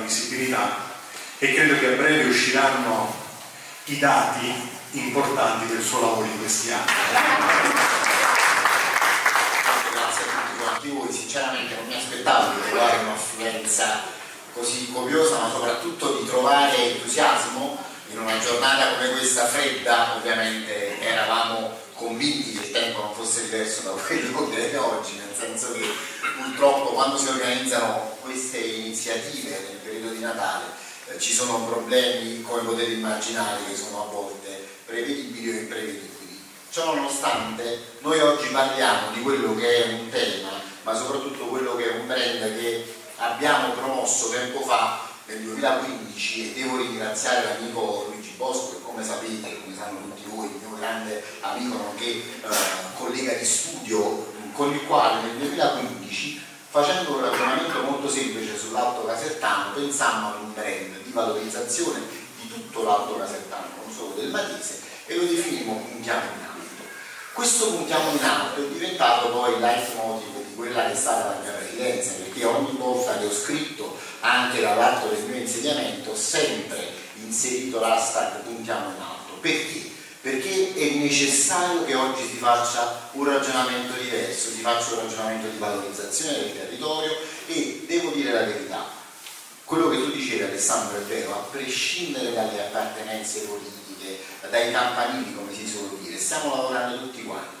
visibilità e credo che a breve usciranno i dati importanti del suo lavoro in questi anni. Grazie a tutti quanti voi, sinceramente non mi aspettavo di trovare un'affluenza così copiosa, ma soprattutto di trovare entusiasmo in una giornata come questa fredda, ovviamente eravamo convinti che il tempo non fosse diverso da quello che è oggi, nel senso che purtroppo quando si organizzano queste iniziative nel periodo di Natale eh, ci sono problemi, come potete immaginare, che sono a volte prevedibili o imprevedibili. Ciò nonostante, noi oggi parliamo di quello che è un tema, ma soprattutto quello che è un brand che abbiamo promosso tempo fa nel 2015 e devo ringraziare l'amico Bosco come sapete, come sanno tutti voi, il mio grande amico nonché eh, collega di studio con il quale nel 2015 facendo un ragionamento molto semplice sull'auto casertano pensammo ad un brand di valorizzazione di tutto l'auto casertano, non solo del Matese, e lo definimmo puntiamo in alto. Questo puntiamo in alto è diventato poi il leitmotiv di quella che è stata la mia presidenza, perché ogni volta che ho scritto anche dall'atto del mio insediamento sempre inserito l'hashtag puntiamo in alto. Perché? Perché è necessario che oggi si faccia un ragionamento diverso, si faccia un ragionamento di valorizzazione del territorio e devo dire la verità, quello che tu dicevi Alessandro è vero, a prescindere dalle appartenenze politiche, dai campanili come si suol dire, stiamo lavorando tutti quanti,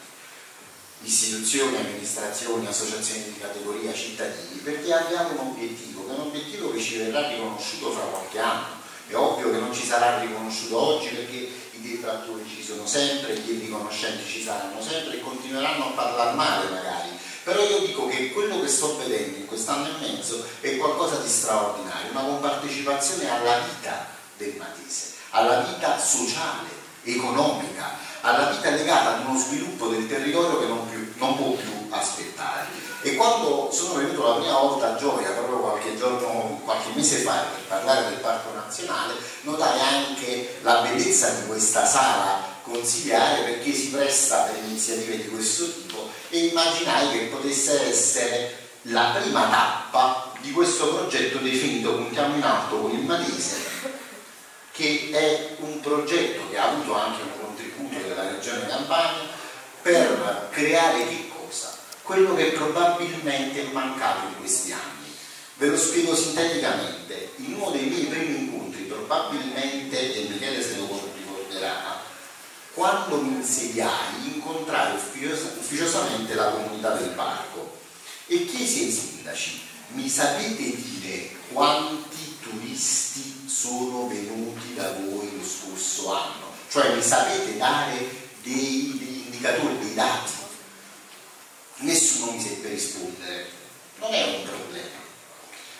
istituzioni, amministrazioni, associazioni di categoria, cittadini, perché abbiamo un obiettivo, che è un obiettivo che ci verrà riconosciuto fra qualche anno. È ovvio che non ci sarà riconosciuto oggi perché i detrattori ci sono sempre, gli riconoscenti ci saranno sempre e continueranno a parlare male magari. Però io dico che quello che sto vedendo in quest'anno e mezzo è qualcosa di straordinario, una compartecipazione alla vita del Matese, alla vita sociale, economica, alla vita legata ad uno sviluppo del territorio che non, più, non può più aspettare. E quando sono venuto la prima volta a Gioia, proprio qualche giorno, qualche mese fa, per parlare del Parco Nazionale, notai anche la bellezza di questa sala consigliare perché si presta per iniziative di questo tipo e immaginai che potesse essere la prima tappa di questo progetto definito Puntiamo in alto con il Malese, che è un progetto che ha avuto anche un contributo della Regione Campania per creare? Quello che probabilmente è mancato in questi anni. Ve lo spiego sinteticamente. In uno dei miei primi incontri, probabilmente, e Michele se lo ricorderà, quando mi insediai incontrai ufficiosamente la comunità del parco e chiesi ai sindaci, mi sapete dire quanti turisti sono venuti da voi lo scorso anno? Cioè mi sapete dare dei, degli indicatori, dei dati? Nessuno mi seppe rispondere. Non è un problema.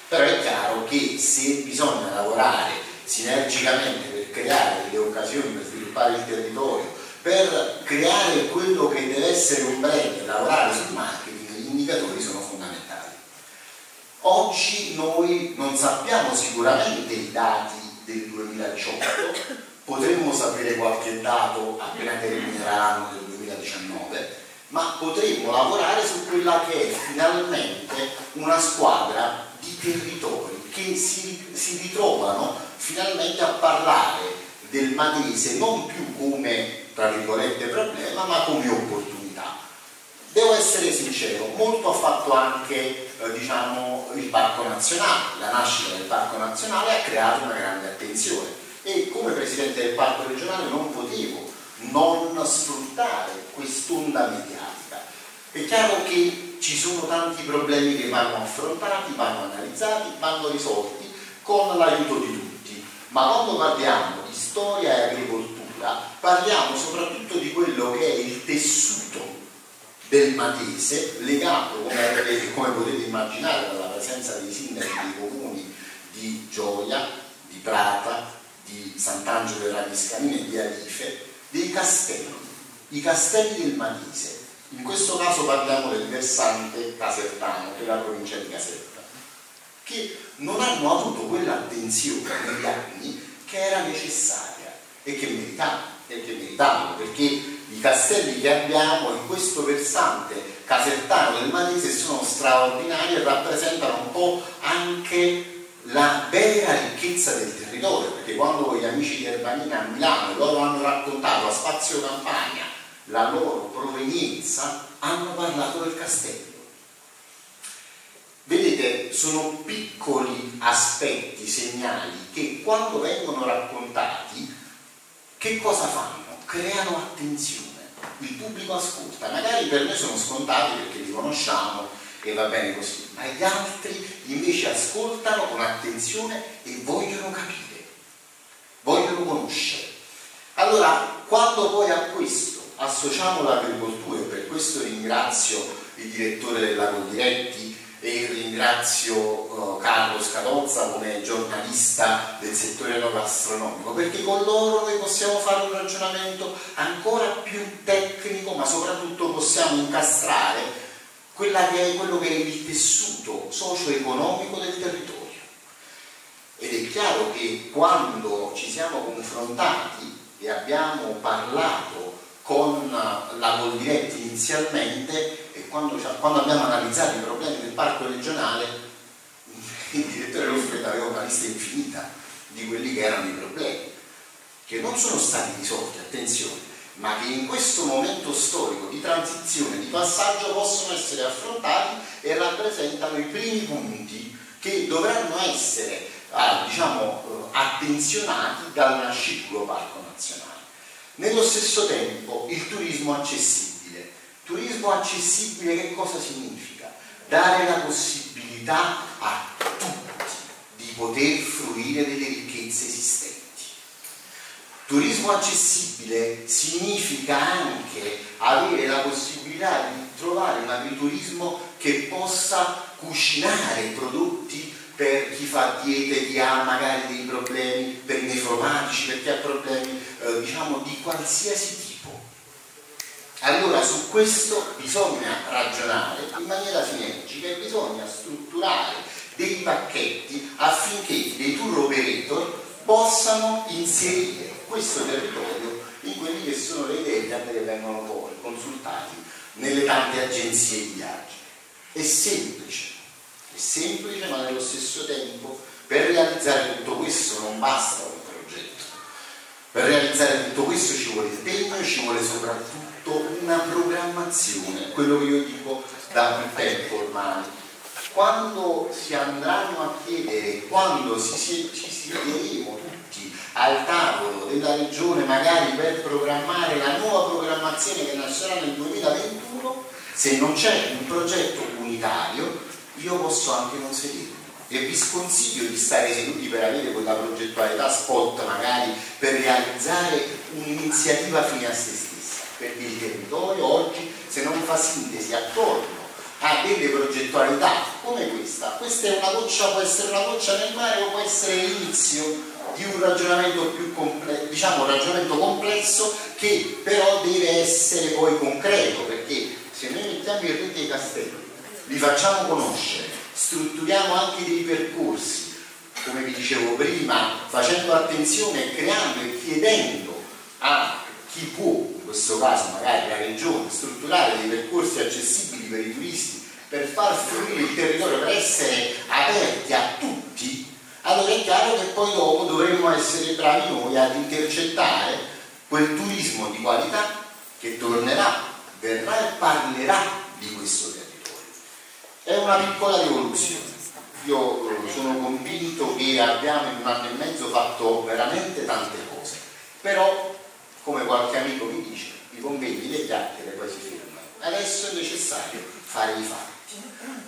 Però è chiaro che se bisogna lavorare sinergicamente per creare delle occasioni per sviluppare il territorio, per creare quello che deve essere un brand, lavorare sul marketing, gli indicatori sono fondamentali. Oggi noi non sappiamo sicuramente i dati del 2018, potremmo sapere qualche dato appena terminerà l'anno del 2019, ma potremmo lavorare su quella che è finalmente una squadra di territori che si, si ritrovano finalmente a parlare del Matese non più come, tra virgolette, problema, ma come opportunità. Devo essere sincero, molto ha fatto anche eh, diciamo, il Parco Nazionale, la nascita del Parco Nazionale ha creato una grande attenzione e come Presidente del Parco regionale non potevo non sfruttare quest'onda mediatica. È chiaro che ci sono tanti problemi che vanno affrontati, vanno analizzati, vanno risolti con l'aiuto di tutti, ma quando parliamo di storia e agricoltura parliamo soprattutto di quello che è il tessuto del Matese legato, come, come potete immaginare, dalla presenza dei sindaci dei comuni di Gioia, di Prata, di Sant'Angelo della Viscamina e di Alife, dei castelli. i castelli del Matise, in questo caso parliamo del versante casertano, della provincia di Caserta, che non hanno avuto quell'attenzione negli anni che era necessaria e che meritavano, e che meritavano perché i castelli che abbiamo in questo versante casertano del Matese sono straordinari e rappresentano un po' anche la vera ricchezza del territorio, perché quando gli amici di Erbanina a Milano loro hanno raccontato a Spazio Campagna la loro provenienza, hanno parlato del castello. Vedete, sono piccoli aspetti, segnali che quando vengono raccontati, che cosa fanno? Creano attenzione. Il pubblico ascolta, magari per noi sono scontati perché li conosciamo e va bene così, ma gli altri invece ascoltano con attenzione e vogliono capire, vogliono conoscere. Allora, quando poi a questo associamo l'agricoltura e per questo ringrazio il direttore del Lago Diretti e ringrazio uh, Carlo Scadozza come giornalista del settore enogastronomico perché con loro noi possiamo fare un ragionamento ancora più tecnico ma soprattutto possiamo incastrare che è, quello che è il tessuto socio-economico del territorio. Ed è chiaro che quando ci siamo confrontati e abbiamo parlato con la Coldiretti inizialmente e quando, quando, abbiamo analizzato i problemi del parco regionale il direttore Loffred aveva una lista infinita di quelli che erano i problemi che non sono stati risolti, attenzione, ma che in questo momento storico di transizione, di passaggio possono essere affrontati e rappresentano i primi punti che dovranno essere ah, diciamo, eh, attenzionati dal nascituro parco nazionale. Nello stesso tempo il turismo accessibile. Turismo accessibile che cosa significa? Dare la possibilità a tutti di poter fruire delle ricchezze esistenti. Turismo accessibile significa anche avere la possibilità di trovare un agriturismo che possa cucinare prodotti per chi fa diete, chi ha magari dei problemi, per i nefromatici, per chi ha problemi eh, diciamo di qualsiasi tipo. Allora su questo bisogna ragionare in maniera sinergica e bisogna strutturare dei pacchetti affinché dei tour operator possano inserire questo territorio in quelle che sono le idee che vengono poi consultati nelle tante agenzie di viaggio. È semplice, è semplice ma nello stesso tempo per realizzare tutto questo non basta un progetto. Per realizzare tutto questo ci vuole impegno e ci vuole soprattutto una programmazione, quello che io dico da più tempo ormai. Quando si andranno a chiedere, quando ci si, ci siederemo al tavolo della regione magari per programmare la nuova programmazione che nascerà nel 2021, se non c'è un progetto unitario io posso anche non sedermi. E vi sconsiglio di stare seduti per avere quella progettualità spot magari per realizzare un'iniziativa fine a se stessa. Perché il territorio oggi se non fa sintesi attorno a delle progettualità come questa questa è una goccia, può essere una goccia nel mare o può essere l'inizio di un ragionamento più complesso diciamo un ragionamento complesso che però deve essere poi concreto perché se noi mettiamo in rete i castelli li facciamo conoscere, strutturiamo anche dei percorsi, come vi dicevo prima, facendo attenzione e creando e chiedendo a chi può, in questo caso magari la regione, strutturare dei percorsi accessibili per i turisti, per far fruire il territorio, per essere aperti a tutti, allora è chiaro che poi dopo dovremmo essere bravi noi ad intercettare quel turismo di qualità che tornerà, verrà e parlerà di questo territorio. È una piccola rivoluzione. Io sono convinto che abbiamo in un anno e mezzo fatto veramente tante cose, però come qualche amico mi dice, i convegni, le chiacchiere poi si fermano. Adesso è necessario fare i fatti.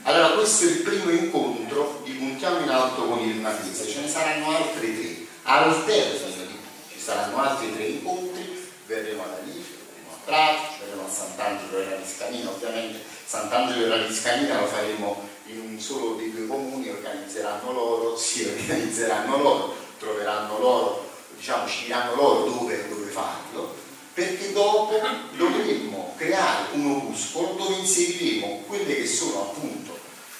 Allora questo è il primo incontro di Puntiamo in Alto con il Matese, ce ne saranno altri tre. Al termine ci saranno altri tre incontri, verremo ad Alice, verremo a Prato, verremo a Sant'Angelo e a Riscanino, ovviamente Sant'Angelo della Viscanina lo faremo in un solo dei due comuni, organizzeranno loro, si organizzeranno loro, troveranno loro, diciamo ci diranno loro dove, dove farlo, perché dopo dobbiamo creare un opuscolo dove inseriremo quelle che sono appunto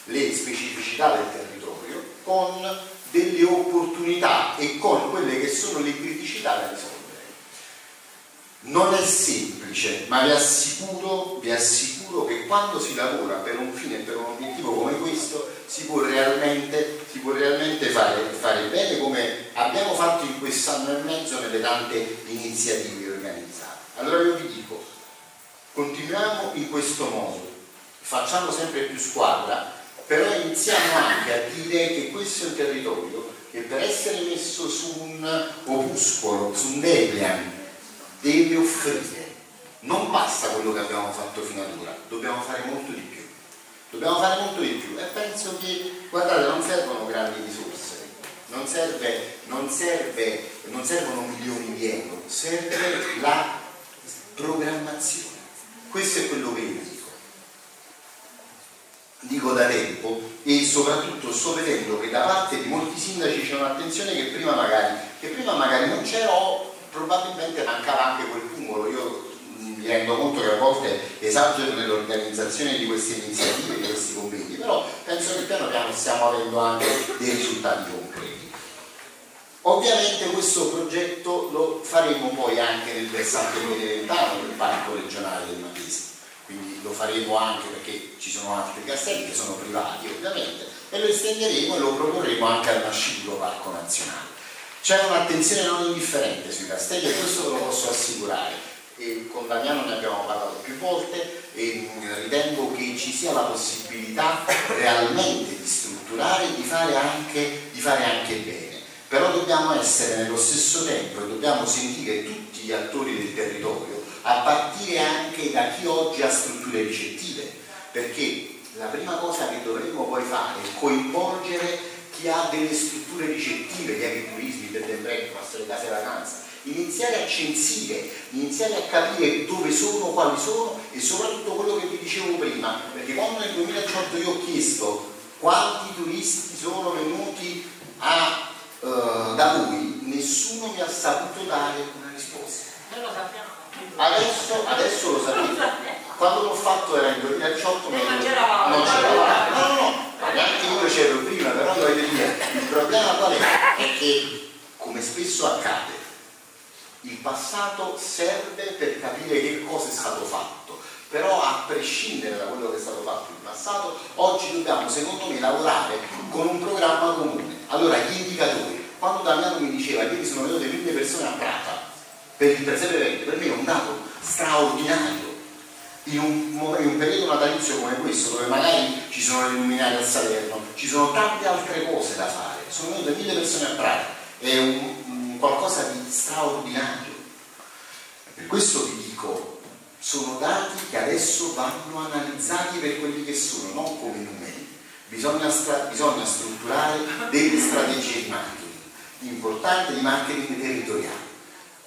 le specificità del territorio con delle opportunità e con quelle che sono le criticità da risolvere. Non è semplice, ma vi assicuro, vi assicuro che quando si lavora per un fine e per un obiettivo come questo si può realmente, si può realmente fare, fare bene come abbiamo fatto in quest'anno e mezzo nelle tante iniziative organizzate. Allora io vi dico, continuiamo in questo modo, facciamo sempre più squadra, però iniziamo anche a dire che questo è un territorio che per essere messo su un opuscolo, su un debian, deve offrire. Non basta quello che abbiamo fatto fino ad ora, dobbiamo fare molto di più. Dobbiamo fare molto di più e penso che, guardate, non servono grandi risorse, non, serve, non, serve, non servono milioni di euro, serve la programmazione. Questo è quello che io dico. Dico da tempo e soprattutto sto vedendo che da parte di molti sindaci c'è un'attenzione che prima magari, che prima magari non c'era o probabilmente mancava anche quel cumulo. Io mi rendo conto che a volte esagero nell'organizzazione di queste iniziative, di questi convegni, però penso che piano piano stiamo avendo anche dei risultati concreti. Ovviamente questo progetto lo faremo poi anche nel versante meridionale del parco regionale del Matese, lo faremo anche perché ci sono altri castelli che sono privati ovviamente e lo estenderemo e lo proporremo anche al Nascitulo Parco Nazionale. C'è un'attenzione non indifferente sui castelli e questo ve lo posso assicurare. E con Damiano ne abbiamo parlato più volte e ritengo che ci sia la possibilità realmente di strutturare e di fare anche, di fare anche bene. Però dobbiamo essere nello stesso tempo e dobbiamo sentire tutti gli attori del territorio, a partire anche da chi oggi ha strutture ricettive, perché la prima cosa che dovremmo poi fare è coinvolgere chi ha delle strutture ricettive, gli agriturismi, bed and breakfast, le case vacanza, iniziare a censire, iniziare a capire dove sono, quali sono e soprattutto quello che vi dicevo prima, perché quando nel 2018 io ho chiesto quanti turisti sono venuti a, uh, da voi, nessuno mi ha saputo dare una risposta. Adesso, adesso lo sapete. Quando l'ho fatto era nel 2018, non c'era non c'era No, no, no, neanche io c'ero prima, però voglio dire, il problema qual è? È che, come spesso accade, il passato serve per capire che cosa è stato fatto, però a prescindere da quello che è stato fatto in passato, oggi dobbiamo secondo me lavorare con un programma comune. Allora gli indicatori, quando Damiano mi diceva ieri sono venute mille persone a Prata per il presepe verde, per me è un dato straordinario in un, in un, periodo natalizio come questo, dove magari ci sono le luminarie al Salerno, ci sono tante altre cose da fare, sono venute mille persone a Prato, è un, un qualcosa di straordinario. Per questo vi dico, sono dati che adesso vanno analizzati per quelli che sono, non come numeri. Bisogna, bisogna strutturare delle strategie di marketing, importanti di marketing territoriale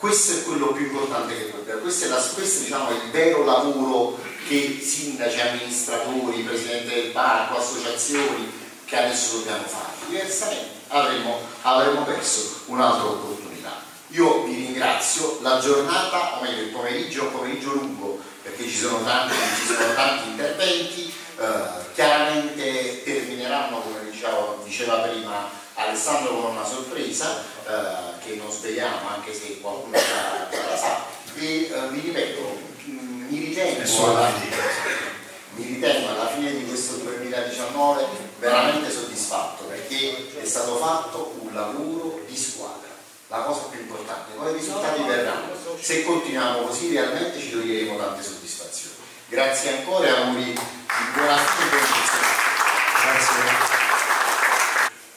questo è quello più importante che dobbiamo, questo è, la, questo, diciamo, è il vero lavoro che sindaci, amministratori, presidente del parco, associazioni, che adesso dobbiamo fare. Diversamente avremo, avremo perso un'altra opportunità. Io vi ringrazio, la giornata, o meglio il pomeriggio è un pomeriggio lungo perché ci sono tanti, ci sono tanti interventi, eh, chiaramente termineranno, come diceva, diceva prima Alessandro, con una sorpresa eh, che non svegliamo anche se qualcuno già, la sa e eh, vi ripeto mm, mi ritengo, alla, mi ritengo alla fine di questo 2019 veramente soddisfatto perché è stato fatto un lavoro di squadra. La cosa più importante poi i risultati verranno. Se continuiamo così realmente ci toglieremo tante soddisfazioni. Grazie ancora e auguri di buona fine grazie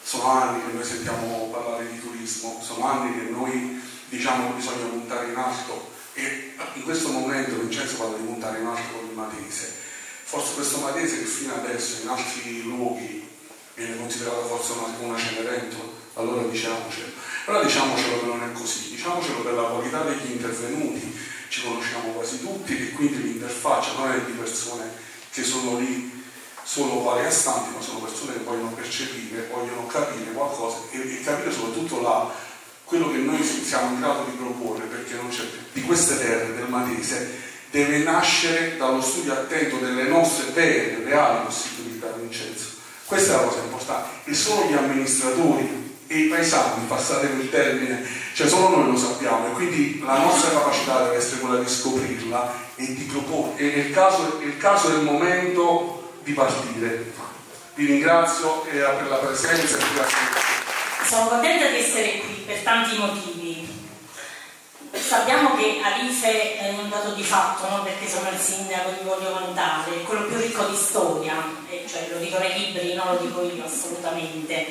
sono anni che noi sentiamo parlare di turismo, sono anni che noi diciamo che bisogna puntare in alto e in questo momento Vincenzo parla di puntare in alto con il Matese. Forse questo Matese che fino adesso in altri luoghi viene considerato forse una, una Cenerentola, allora diciamocelo. Però diciamocelo che non è così, diciamocelo per la qualità degli intervenuti, ci conosciamo quasi tutti e quindi l'interfaccia non è di persone che sono lì solo quali astanti, ma sono persone che vogliono percepire, vogliono capire qualcosa e, e capire soprattutto la, quello che noi siamo in grado di proporre, perché non c'è di queste terre del Matese deve nascere dallo studio attento delle nostre vere, reali possibilità, Vincenzo. Questa è la cosa importante. E solo gli amministratori e i paesani, passatemi il termine, cioè solo noi lo sappiamo e quindi la nostra capacità deve essere quella di scoprirla e di proporre. E il caso, il caso il momento di partire. Vi ringrazio per la presenza. Sono contenta di essere qui per tanti motivi. Sappiamo che Arife è un dato di fatto, non perché sono il sindaco di voglio cantare, è quello più ricco di storia, cioè lo dicono i libri, non lo dico io assolutamente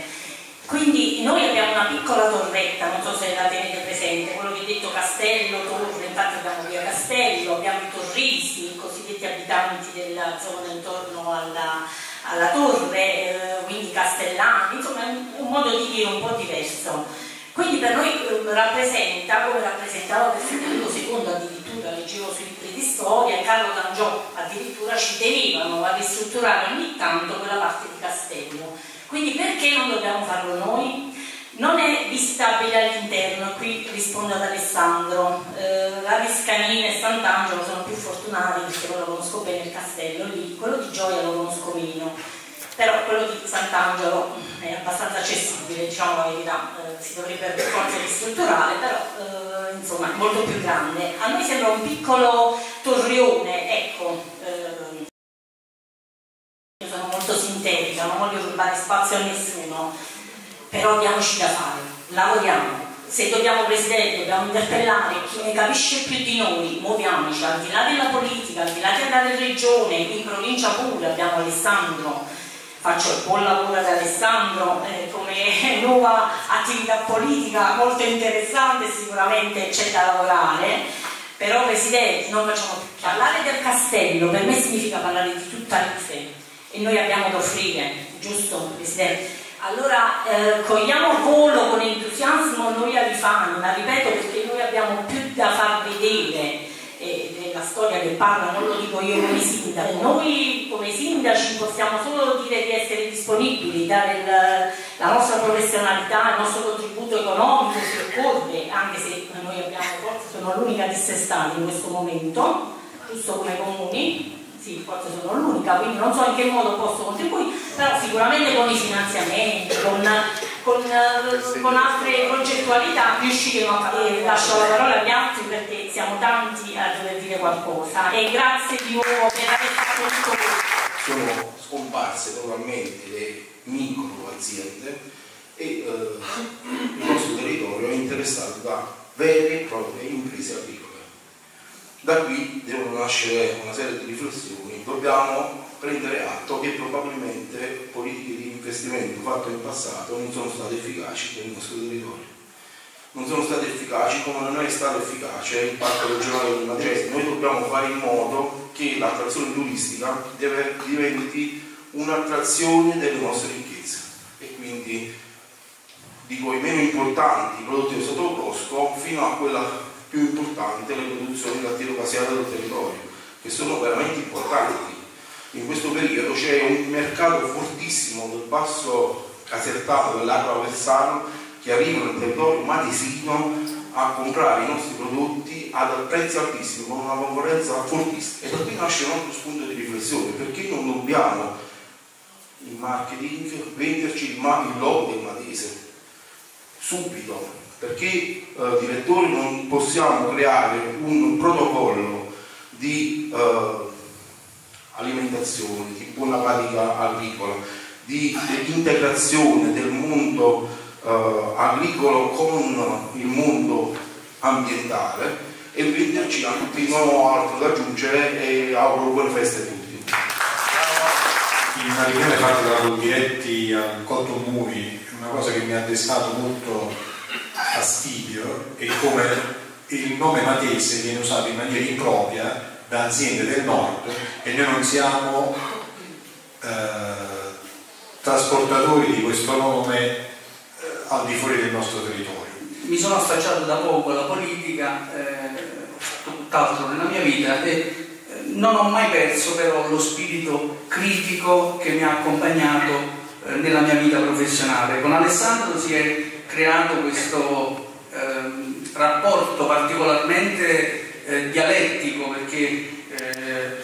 quindi noi abbiamo una piccola torretta, non so se la tenete presente, quello che ho detto castello, torre, infatti abbiamo via Castello, abbiamo i torrisi, i cosiddetti abitanti della zona intorno alla, alla torre, eh, quindi castellani, insomma è un modo di dire un po' diverso. Quindi per noi eh, rappresenta, come rappresentava per Federico II addirittura, leggevo sui libri di storia, Carlo D'Angiò addirittura ci tenevano a ristrutturare ogni tanto quella parte di castello quindi perché non dobbiamo farlo noi? Non è visitabile all'interno, qui rispondo ad Alessandro, eh, la e Sant'Angelo sono più fortunati perché loro conosco bene il castello lì, quello di Gioia lo conosco meno, però quello di Sant'Angelo è abbastanza accessibile, diciamo la verità, eh, si dovrebbe per forza ristrutturare, però eh, insomma è molto più grande. A noi sembra un piccolo torrione, ecco, eh, sono molto sintetica, non voglio rubare spazio a nessuno, però diamoci da fare, lavoriamo. Se dobbiamo, Presidente, dobbiamo interpellare chi ne capisce più di noi, muoviamoci, al di là della politica, al di là della regione, in provincia pure abbiamo Alessandro, faccio il buon lavoro ad Alessandro eh, come nuova attività politica molto interessante, sicuramente c'è da lavorare, però Presidente non facciamo più parlare del castello, per me significa parlare di tutta l'Ife e noi abbiamo da offrire, giusto Presidente? Allora eh, cogliamo volo con entusiasmo noi Alifani, ma ripeto perché noi abbiamo più da far vedere eh, della storia che parla, non lo dico io come sindaco, noi come sindaci possiamo solo dire di essere disponibili, dare il, la nostra professionalità, il nostro contributo economico se occorre, anche se noi abbiamo forse sono l'unica dissestata in questo momento, giusto come comuni, sì, forse sono l'unica, quindi non so in che modo posso contribuire, però sicuramente con i finanziamenti, con, con, con altre progettualità riusciremo a fare. Lascio la parola agli altri perché siamo tanti a dover dire qualcosa e grazie di nuovo per aver fatto tutto questo. Sono scomparse totalmente le micro aziende e eh, il nostro territorio è interessato da vere e proprie imprese agricole da qui devono nascere una serie di riflessioni, dobbiamo prendere atto che probabilmente politiche di investimento fatte in passato non sono state efficaci il nostro territorio. Non sono state efficaci come non è stato efficace il parco regionale del Magese. Noi dobbiamo fare in modo che l'attrazione turistica diventi un'attrazione delle nostre ricchezze e quindi dico i meno importanti prodotti del sottobosco fino a quella più importante le produzioni lattiero-caseate del territorio, che sono veramente importanti. In questo periodo c'è un mercato fortissimo del basso casertato dell'acqua Versano che arrivano nel territorio matesino a comprare i nostri prodotti ad prezzi altissimi, con una concorrenza fortissima. E da qui nasce un altro spunto di riflessione, perché non dobbiamo in marketing venderci il, il logo del Matese subito, perché eh, direttori non possiamo creare un protocollo di eh, alimentazione, di buona pratica agricola, di, di integrazione del mondo eh, agricolo con il mondo ambientale e venderci anche non ho altro da aggiungere e auguro buone feste a tutti. In una riunione fatta da Coldiretti al Cotto Muri, una cosa che mi ha destato molto fastidio è come il nome Matese viene usato in maniera impropria da aziende del nord e noi non siamo eh, trasportatori di questo nome eh, al di fuori del nostro territorio. Mi sono affacciato da poco alla politica, eh, tutt'altro nella mia vita e eh, non ho mai perso però lo spirito critico che mi ha accompagnato eh, nella mia vita professionale. Con Alessandro si è creato questo eh, rapporto particolarmente eh, dialettico perché eh,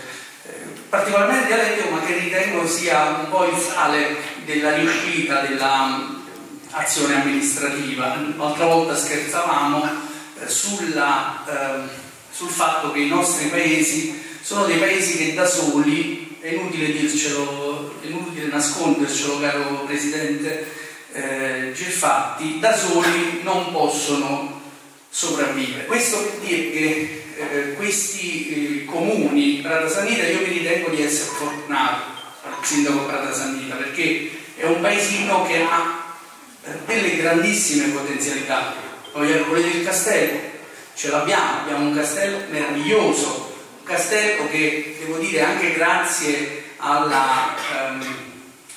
particolarmente dialettico ma che ritengo sia un po' il sale della riuscita dell'azione amministrativa. L'altra volta scherzavamo eh, sulla, eh, sul fatto che i nostri paesi sono dei paesi che da soli, è inutile dircelo, è inutile nascondercelo caro Presidente eh, Girfatti, da soli non possono sopravvivere. Questo per dire che eh, questi eh, comuni, Prata Sanita, io mi ritengo di essere fortunato, sindaco Prata Sanita, perché è un paesino che ha delle grandissime potenzialità. Volete il castello? Ce l'abbiamo, abbiamo un castello meraviglioso, un castello che devo dire anche grazie alla, ehm,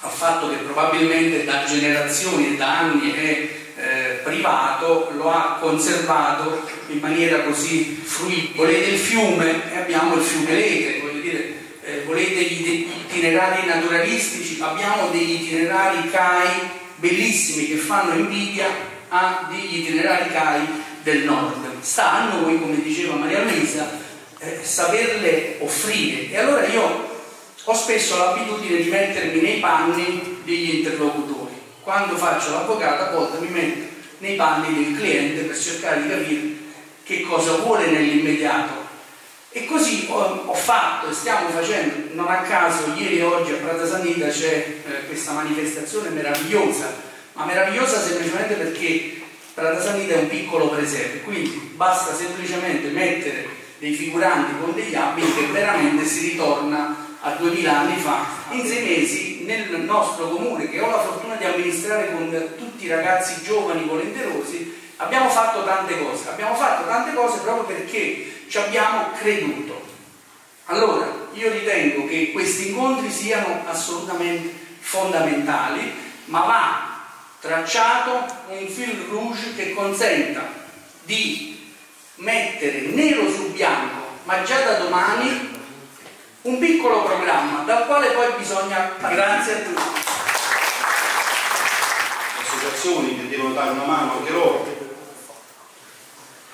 al fatto che probabilmente da generazioni e da anni è eh, privato lo ha conservato in maniera così fruibile. Volete il fiume e abbiamo il fiume Lete, dire, eh, volete gli itinerari naturalistici, abbiamo degli itinerari CAI bellissimi che fanno invidia a degli itinerari CAI del nord. Sta a noi, come diceva Maria Luisa, eh, saperle offrire. E allora io ho spesso l'abitudine di mettermi nei panni degli interlocutori. Quando faccio l'avvocato a volte mi metto nei panni del cliente per cercare di capire che cosa vuole nell'immediato. E così ho, ho, fatto e stiamo facendo, non a caso ieri e oggi a Prata Sanita c'è eh, questa manifestazione meravigliosa, ma meravigliosa semplicemente perché Prata Sanita è un piccolo presepe, quindi basta semplicemente mettere dei figuranti con degli abiti che veramente si ritorna a 2000 anni fa, in sei mesi nel nostro comune, che ho la fortuna di amministrare con tutti i ragazzi giovani volenterosi, abbiamo fatto tante cose. Abbiamo fatto tante cose proprio perché ci abbiamo creduto. Allora, io ritengo che questi incontri siano assolutamente fondamentali, ma va tracciato un fil rouge che consenta di mettere nero su bianco, ma già da domani, un piccolo programma dal quale poi bisogna grazie a tutti. Associazioni che devono dare una mano anche loro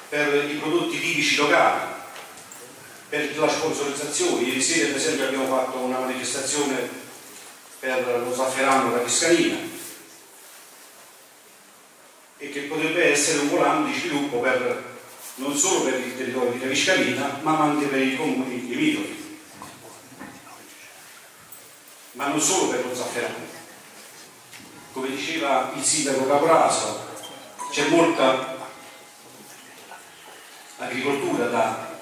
per i prodotti tipici locali per la sponsorizzazione. Ieri sera per esempio abbiamo fatto una manifestazione per lo zafferano da Piscanina e che potrebbe essere un volano di sviluppo per, non solo per il territorio di Caviscalina ma anche per i comuni limitrofi ma non solo per lo zafferano. Come diceva il sindaco Caporaso, c'è molta agricoltura da,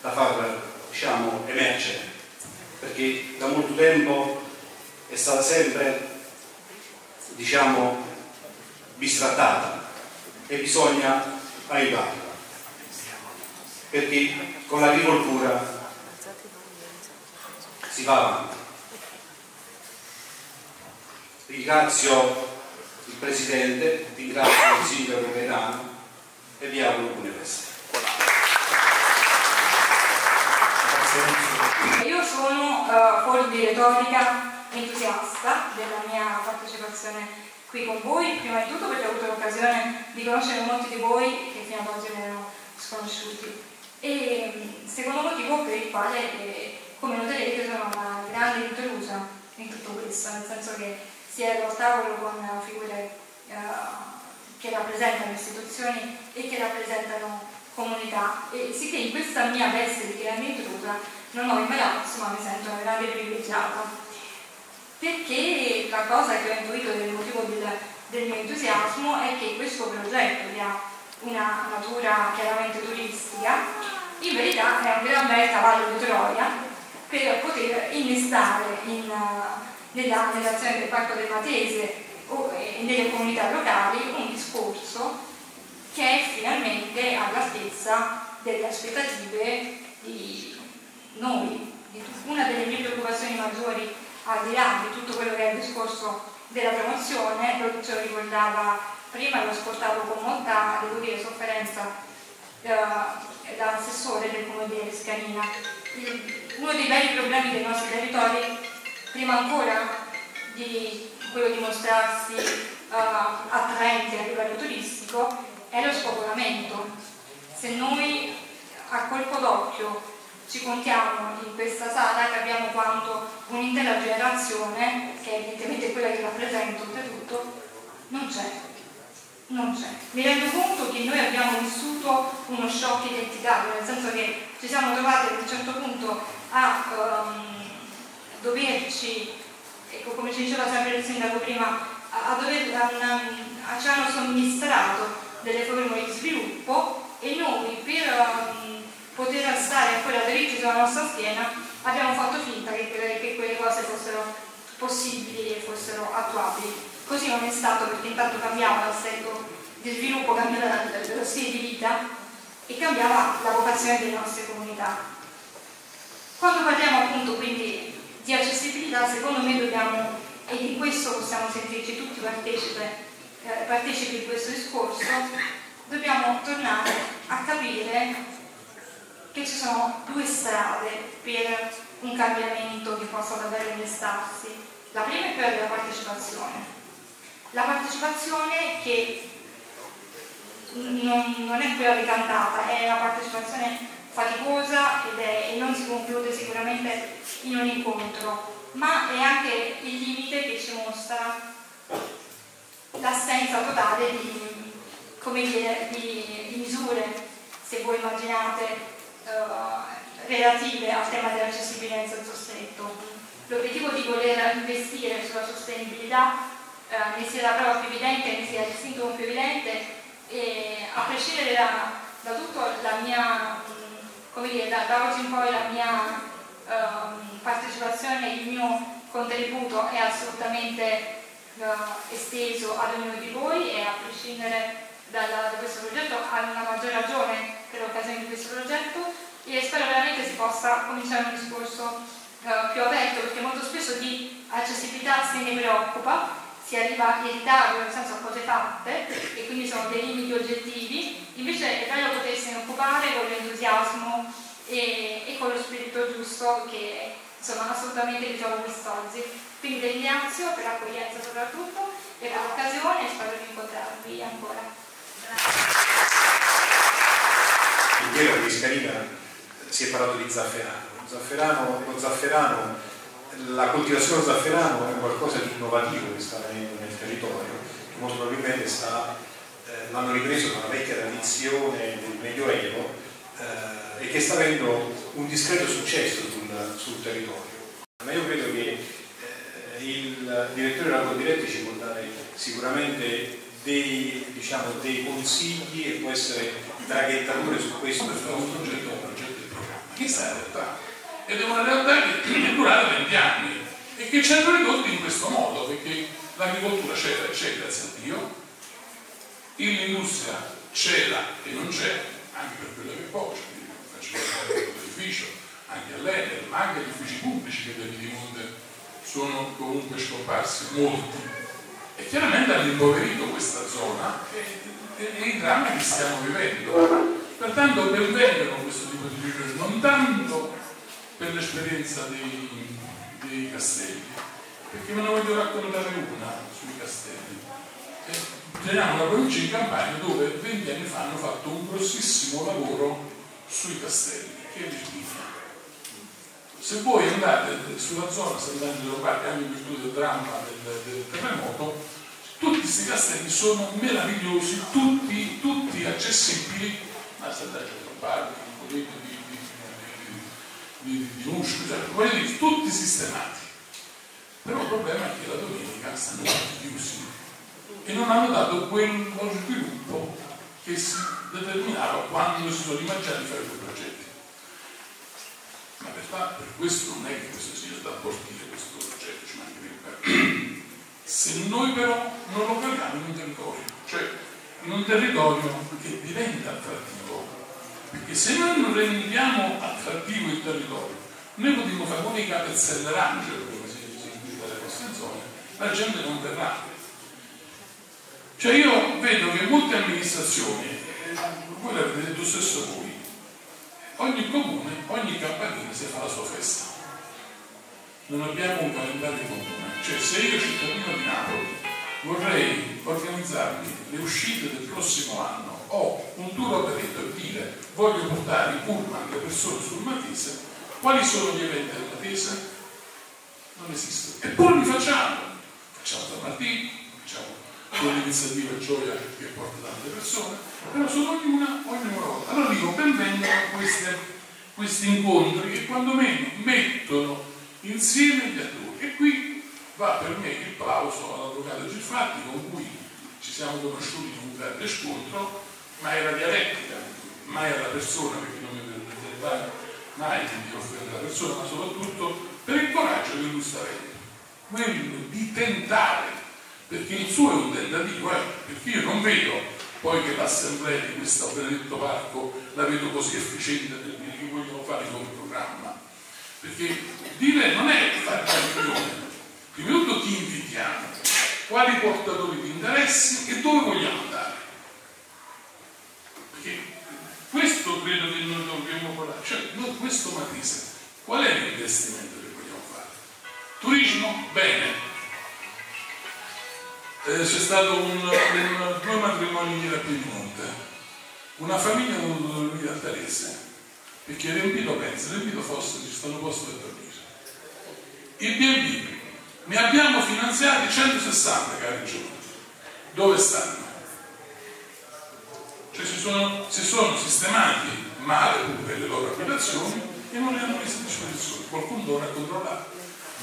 da far diciamo, emergere, perché da molto tempo è stata sempre diciamo, bistrattata e bisogna aiutarla, perché con l'agricoltura si va avanti. Ringrazio il Presidente, ringrazio il Sindaco Gaetano e vi auguro buone feste. Io sono uh, fuori di retorica entusiasta della mia partecipazione qui con voi, prima di tutto perché ho avuto l'occasione di conoscere molti di voi che fino ad oggi mi erano sconosciuti. E mm, secondo motivo per il quale, eh, come noterete, sono una grande intrusa in tutto questo, nel senso che sia al tavolo con figure eh, che rappresentano istituzioni e che rappresentano comunità. E sicché in questa mia veste di grande intrusa non ho imbarazzo ma mi sento una grande privilegiata. Perché la cosa che ho intuito del motivo del, del mio entusiasmo è che questo progetto che ha una natura chiaramente turistica in verità è un gran bel cavallo di Troia per poter innestare in, nella, nell'azione del Parco del Matese o, e nelle comunità locali un discorso che è finalmente all'altezza delle aspettative di noi. Una delle mie preoccupazioni maggiori al di là di tutto quello che è il discorso della promozione, lo ce lo ricordava prima, lo ascoltavo con molta, devo dire, sofferenza eh, dall'assessore del comune di Scanina. Uno dei veri problemi dei nostri territori prima ancora di quello di mostrarsi uh, attraenti a livello turistico, è lo spopolamento. Se noi a colpo d'occhio ci contiamo in questa sala capiamo quanto un'intera generazione, che è evidentemente quella che rappresento oltretutto, non c'è. Non c'è. Mi rendo conto che noi abbiamo vissuto uno shock identitario, nel senso che ci siamo trovati ad un certo punto a um, doverci, ecco come ci diceva sempre il sindaco prima, a, a dover, a, a, ci hanno somministrato delle forme di sviluppo e noi per um, poter stare ancora dritti sulla nostra schiena abbiamo fatto finta che che quelle cose fossero possibili e fossero attuabili. Così non è stato perché intanto cambiava l'assetto di sviluppo, cambiava lo stile di vita e cambiava la vocazione delle nostre comunità. Quando parliamo appunto quindi di accessibilità, secondo me dobbiamo, e di questo possiamo sentirci tutti partecipi, eh, partecipi di questo discorso, dobbiamo tornare a capire che ci sono due strade per un cambiamento che possa davvero innestarsi. La prima è quella della partecipazione. La partecipazione che non, non è quella ricantata, è una partecipazione faticosa è, e non si conclude sicuramente in un incontro, ma è anche il limite che ci mostra l'assenza totale di, dire, di, di, misure, se voi immaginate, uh, relative al tema dell'accessibilità in stretto. L'obiettivo di voler investire sulla sostenibilità eh, ne sia la prova più evidente, ne sia il sintomo più evidente, e a prescindere da, da tutto la mia come dire, da, da oggi in poi la mia um, partecipazione, il mio contributo è assolutamente uh, esteso ad ognuno di voi e a prescindere dalla, da questo progetto hanno una maggior ragione per l'occasione di questo progetto e spero veramente si possa cominciare un discorso uh, più aperto perché molto spesso di accessibilità se ne preoccupa si arriva in ritardo nel senso a cose fatte e quindi sono dei limiti oggettivi, invece è bello potersene occupare con l'entusiasmo e, e, con lo spirito giusto che insomma assolutamente ritrovo quest'oggi. Quindi vi ringrazio per l'accoglienza soprattutto e per l'occasione e spero di incontrarvi ancora. In Ieri di Scarina si è parlato di zafferano. Zafferano, lo zafferano la coltivazione zafferano è qualcosa di innovativo che sta avvenendo nel territorio, che molto probabilmente sta, eh, l'hanno ripreso da una vecchia tradizione del Medioevo eh, e che sta avendo un discreto successo sul, sul territorio. Ma io credo che eh, il direttore della Diretti ci può dare sicuramente dei, diciamo, dei, consigli e può essere traghettatore su questo. È un progetto, di programma. Che sta in? Ed è una realtà che è durata 20 anni e che ci hanno ridotti in questo modo, perché l'agricoltura c'era e c'è grazie a Dio, l'industria c'era e non c'è, anche per quello che poi faccio vedere l'edificio, anche all'Ener, ma anche gli uffici pubblici che da di Monte sono comunque scomparsi, molti. E chiaramente hanno impoverito questa zona e, e, e i drammi che stiamo vivendo. Pertanto benvengano questo tipo di riunioni, non tanto per l'esperienza dei, dei, castelli, perché me ne voglio raccontare una sui castelli. teniamo una provincia in Campania dove 20 anni fa hanno fatto un grossissimo lavoro sui castelli, che è Virginia. Se voi andate sulla zona, da parte anche in virtù del dramma del, del terremoto, tutti questi castelli sono meravigliosi, tutti, tutti accessibili, a un po' di, di cioè, voglio dire, tutti sistemati. Però il problema è che la domenica stanno tutti chiusi e non hanno dato quello sviluppo che si determinava quando si sono immaginati di fare quei progetti. Ma per, per questo non è che questo sia da abortire questo progetto, ci mancherebbe. Se noi però non lo capiamo in un territorio, cioè in un territorio che diventa attrattivo perché se noi non rendiamo attrattivo il territorio, noi potremmo fare come i capezzelle d'angelo, come si dice dalle nostre zone, la gente non verrà. Cioè io vedo che molte amministrazioni, eh, voi l'avete detto stesso voi, ogni comune, ogni campanile si fa la sua festa. Non abbiamo un calendario comune. Cioè se io cittadino di Napoli vorrei organizzarmi le uscite del prossimo anno ho un tour operator e dire voglio portare i pullman, le persone sul Matese, quali sono gli eventi del Matese? Non esistono. Eppure li facciamo. Facciamo San Martino, facciamo quell'iniziativa Gioia che porta tante persone, però sono ognuna, ognuna volta. Allora dico, benvengono queste, questi incontri che quando meno mettono insieme gli attori. E qui va per me il plauso all'avvocato Giffatti con cui ci siamo conosciuti in un grande scontro, ma era dialettica, mai alla persona, perché non mi permetterei mai di offrire la persona, ma soprattutto per il coraggio che lui sta avendo, quello di tentare, perché il suo è un tentativo, eh, perché io non vedo poi che l'assemblea di questo benedetto parco la vedo così efficiente nel dire che vogliono fare come programma, perché dire non è fare campione, prima di tutto chi invitiamo, quali portatori di interessi e dove vogliamo andare. Perché questo credo che noi dobbiamo parlare, cioè noi questo Matisse, qual è l'investimento che vogliamo fare? Turismo? Bene. Eh, c'è stato un, un, due matrimoni ieri a Piedimonte. Una famiglia ha dovuto dormire a Terese perché riempito pensa, riempito fosse, ci stanno posti per dormire. Il B&B ne abbiamo finanziati 160, cari giovani. Dove stanno? Sono, si sono sistemati male pure le loro abitazioni e non le hanno messe a disposizione. Qualcuno dovrà controllare.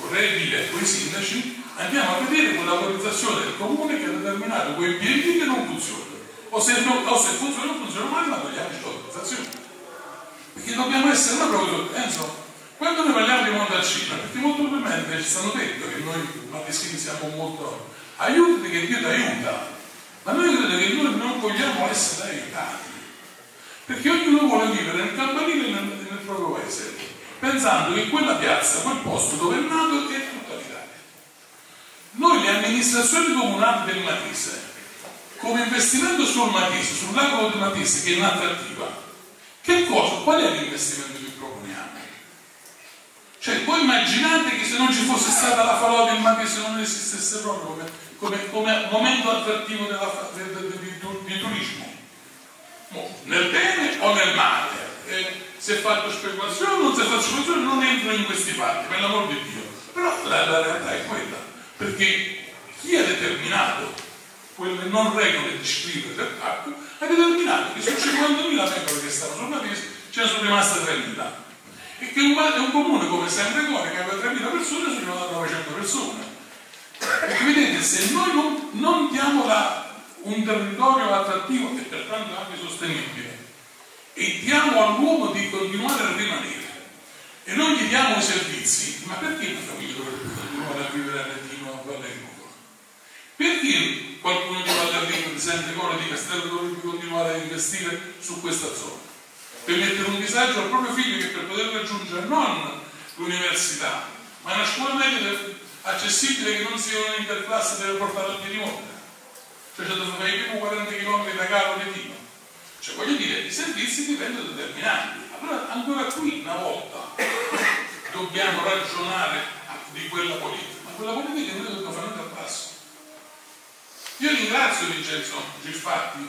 Vorrei dire a quei sindaci, andiamo a vedere quell'autorizzazione del comune che ha determinato quei piedi che non funzionano. O se, no, o se funzionano, funzionano male, ma togliamoci l'autorizzazione. Perché dobbiamo essere una proprio, Enzo, quando noi parliamo di Montalcino, perché molto probabilmente ci stanno detto che noi martesini siamo molto aiutati che Dio ti aiuta, ma noi credo che noi non vogliamo essere aiutati, perché ognuno vuole vivere nel campanile e nel, nel proprio paese, pensando che quella piazza, quel posto dove è nato è tutta l'Italia. Noi le amministrazioni comunali del Matisse, come investimento sul Matisse, sul lago del Matisse che è un'attrattiva, che cosa? Qual è l'investimento che proponiamo? Cioè, voi immaginate che se non ci fosse stata la falò del Matisse non esistesse proprio come, come, momento attrattivo della, di, di, di, di, turismo? Nel bene o nel male? Eh, si è fatto speculazione o non si è fatto speculazione? Non entro in questi fatti, per l'amor di Dio. Però la, la realtà è quella, perché chi ha determinato quelle non regole di scrivere del parco ha determinato che su 50.000 pecore che stavano sul Matisse ce ne sono rimaste 3.000 e che un, un comune come San Gregorio che aveva 3.000 persone sono a 900 persone. Perché vedete, se noi non, non diamo la, un territorio attrattivo e pertanto anche sostenibile e diamo all'uomo di continuare a rimanere e non gli diamo i servizi, ma perché una famiglia dovrebbe continuare a vivere a Rettino a Valle Agricolo? Perché qualcuno di di San Gregorio, di Castello dovrebbe continuare a investire su questa zona? per mettere un disagio al proprio figlio che per poter raggiungere non l'università, ma una scuola media accessibile che non sia un'interclasse deve portare al piedimonte. Cioè c'è da fare i primi 40 km da Caro Retino. Cioè voglio dire, i servizi divengono determinanti. Allora ancora qui una volta dobbiamo ragionare di quella politica, ma quella politica noi dobbiamo fare dal basso. Io ringrazio Vincenzo Giffatti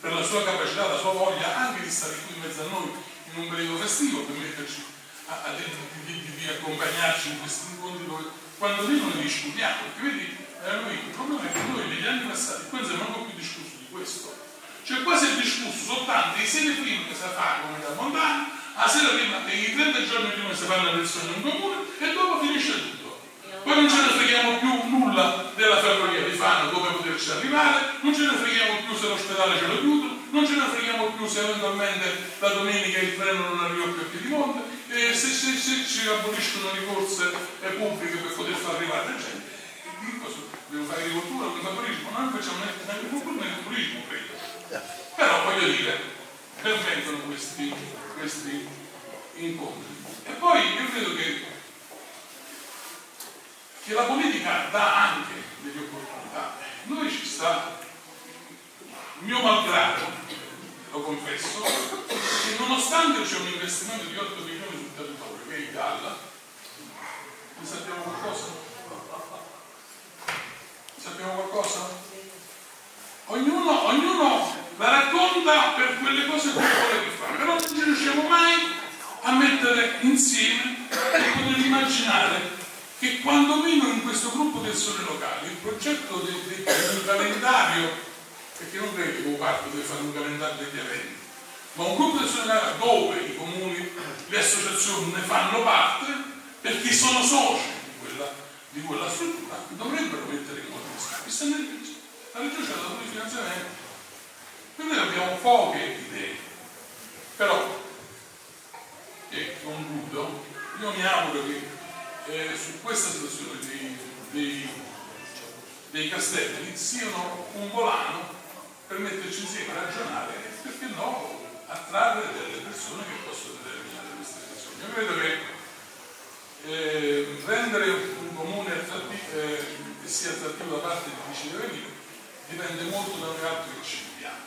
per la sua capacità, la sua voglia anche di stare qui in mezzo a noi in un periodo festivo, per metterci a, a, di, di, di, accompagnarci in questi incontri dove quando noi non ne discutiamo, perché vedi, eh, il problema è che noi negli anni passati qua non abbiamo più discusso di questo. Cioè qua si è discusso soltanto i sere prima che si fa come da montagna, la sera prima e i 30 giorni prima si fanno le elezioni in comune e dopo finisce tutto. Poi non ce ne freghiamo più nulla della ferrovia di Fano, come poterci arrivare, non ce ne freghiamo più se l'ospedale ce lo chiudono, non ce ne freghiamo più se eventualmente la domenica il treno non arriva più a Piedimonte, e se, se, se ci aboliscono le corse pubbliche per poter far arrivare la gente. Dico, devo fare agricoltura, devo fare turismo, noi non facciamo neanche agricoltura neanche turismo, credo. Però voglio dire, permettono questi, questi incontri. E poi io credo che che la politica dà anche delle opportunità. Noi ci sta, mio malgrado, lo confesso, che nonostante c'è un investimento di 8 milioni Galla. Ne sappiamo qualcosa? Sappiamo qualcosa? Ognuno, ognuno la racconta per quelle cose che vuole che fare, però non ci riusciamo mai a mettere insieme e poter immaginare che quantomeno in questo gruppo del sole locale il progetto del, del, del calendario, perché non credo che un parco deve fare un calendario degli eventi, ma un gruppo locali dove i comuni, le associazioni ne fanno parte perché sono soci di quella, di quella struttura, dovrebbero mettere in moto questa è la regione. La regione ci ha dato i finanziamenti. Noi abbiamo poche idee, però, e concludo, io mi auguro che eh, su questa situazione dei, dei, dei castelli siano un volano per metterci insieme a ragionare perché no attrarre delle persone che possono determinare queste situazioni. Io credo che eh, rendere un comune eh, che sia attrattivo da parte di chi ci deve venire dipende molto da noi altri che ci vediamo.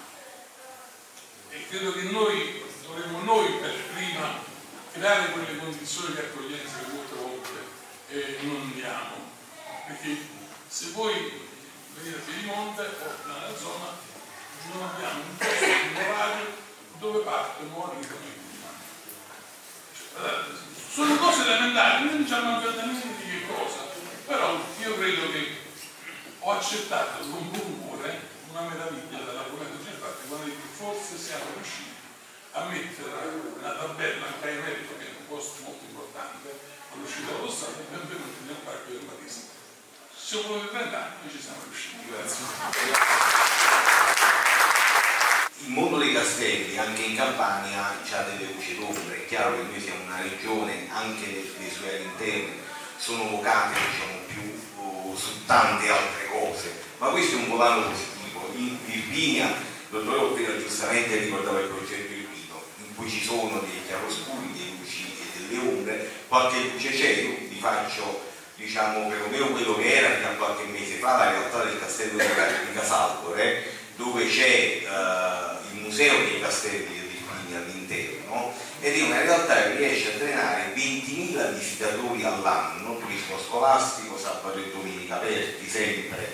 E credo che noi dovremmo noi per prima creare quelle condizioni di accoglienza che molte volte eh, non diamo. Perché se voi venite a Piedimonte o nella zona non abbiamo un posto un orario dove parte nuova vita sono cose elementari, non diciamo esattamente di che cosa, però io credo che ho accettato con umore una meraviglia dall'argomento Girfatti quando forse siamo riusciti a mettere una tabella anche a merito che è un posto molto importante all'uscita dello Stato e benvenuti nel Parco del Marisa. Siamo voluti 30 anni e ci siamo riusciti. Grazie. Il mondo dei castelli anche in Campania ha delle luci d'ombra, è chiaro che noi siamo una regione, anche nei suoi all'interno, sono vocate diciamo, più oh, su tante altre cose, ma questo è un volano positivo. In Virginia, il dottor Ottega giustamente ricordava il progetto Irpino, in cui ci sono dei chiaroscuri, delle luci e delle ombre, qualche luce cielo, vi faccio diciamo perlomeno quello che era fino a qualche mese fa la realtà del castello di Casalcore, dove c'è uh, il museo dei castelli di Irpini all'interno ed è una realtà che riesce a drenare 20.000 visitatori all'anno, turismo scolastico, sabato e domenica aperti sempre.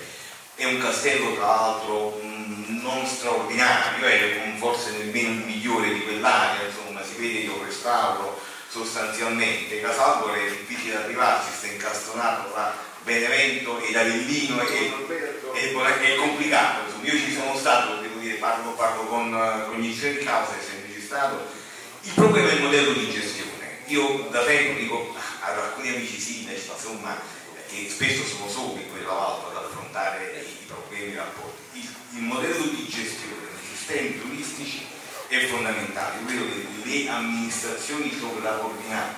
È un castello tra l'altro mh, non straordinario, è forse nemmeno il migliore di quell'area, insomma si vede io restauro sostanzialmente. Casalbore è difficile arrivarci, sta incastonato tra Benevento ed Avellino e, e, è complicato. Io ci sono stato, devo dire, parlo, parlo con cognizione di causa, essendoci stato. Il problema è il modello di gestione. Io da tempo dico ad alcuni amici sindaci, insomma, che spesso sono soli quella volta ad affrontare i problemi e i rapporti. Il, il modello di gestione dei sistemi turistici è fondamentale, quello che le amministrazioni sovraordinate,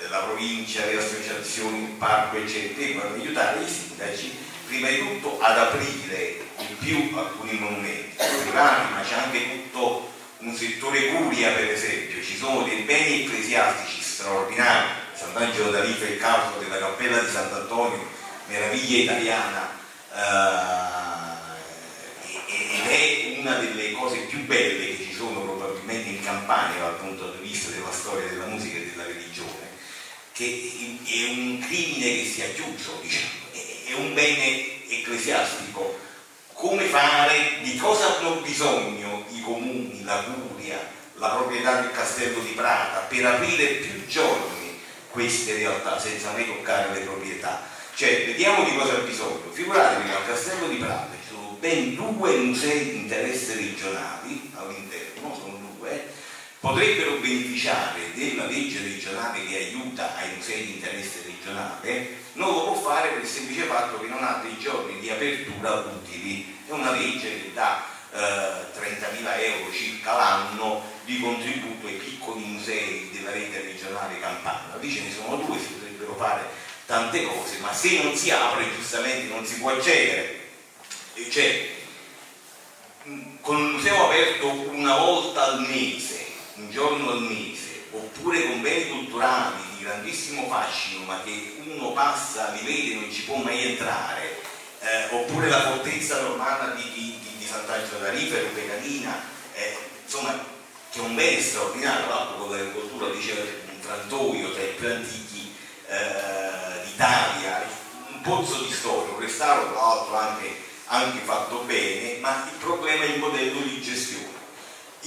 eh, la provincia, le associazioni, il parco, eccetera, devono aiutare i sindaci prima di tutto ad aprire di più alcuni monumenti privati, ma c'è anche tutto un settore curia per esempio, ci sono dei beni ecclesiastici straordinari, Sant'Angelo da Rifa, il caso della cappella di Sant'Antonio, meraviglia italiana, eh, ed è una delle cose più belle che ci sono probabilmente in Campania dal punto di vista della storia della musica e della religione, che è un crimine che si è chiuso, diciamo, è un bene ecclesiastico. Come fare, di cosa hanno bisogno i comuni, la curia, la proprietà del castello di Prata per aprire più giorni queste realtà senza mai toccare le proprietà? Cioè, vediamo di cosa ha bisogno. Figuratevi che al castello di Prata ci sono ben due musei di interesse regionali all'interno, sono due, potrebbero beneficiare della legge regionale che aiuta ai musei di interesse regionale, non lo può fare per il semplice fatto che non ha dei giorni di apertura utili. È una legge che dà eh, 30.000 euro circa l'anno di contributo ai piccoli musei della rete regionale campana. Lì ce ne sono due, si potrebbero fare tante cose, ma se non si apre giustamente non si può accedere. Cioè, con un museo aperto una volta al mese, un giorno al mese, oppure con beni culturali di grandissimo fascino, ma che uno passa, li vede e non ci può mai entrare, eh, oppure la fortezza romana di, di, di Sant'Angelo da Rifero, Pecanina, eh, insomma, che è un bene straordinario, tra l'altro con l'agricoltura diceva un frantoio tra i più antichi eh, d'Italia, un pozzo di storia, un restauro tra l'altro anche anche fatto bene, ma il problema è il modello di gestione.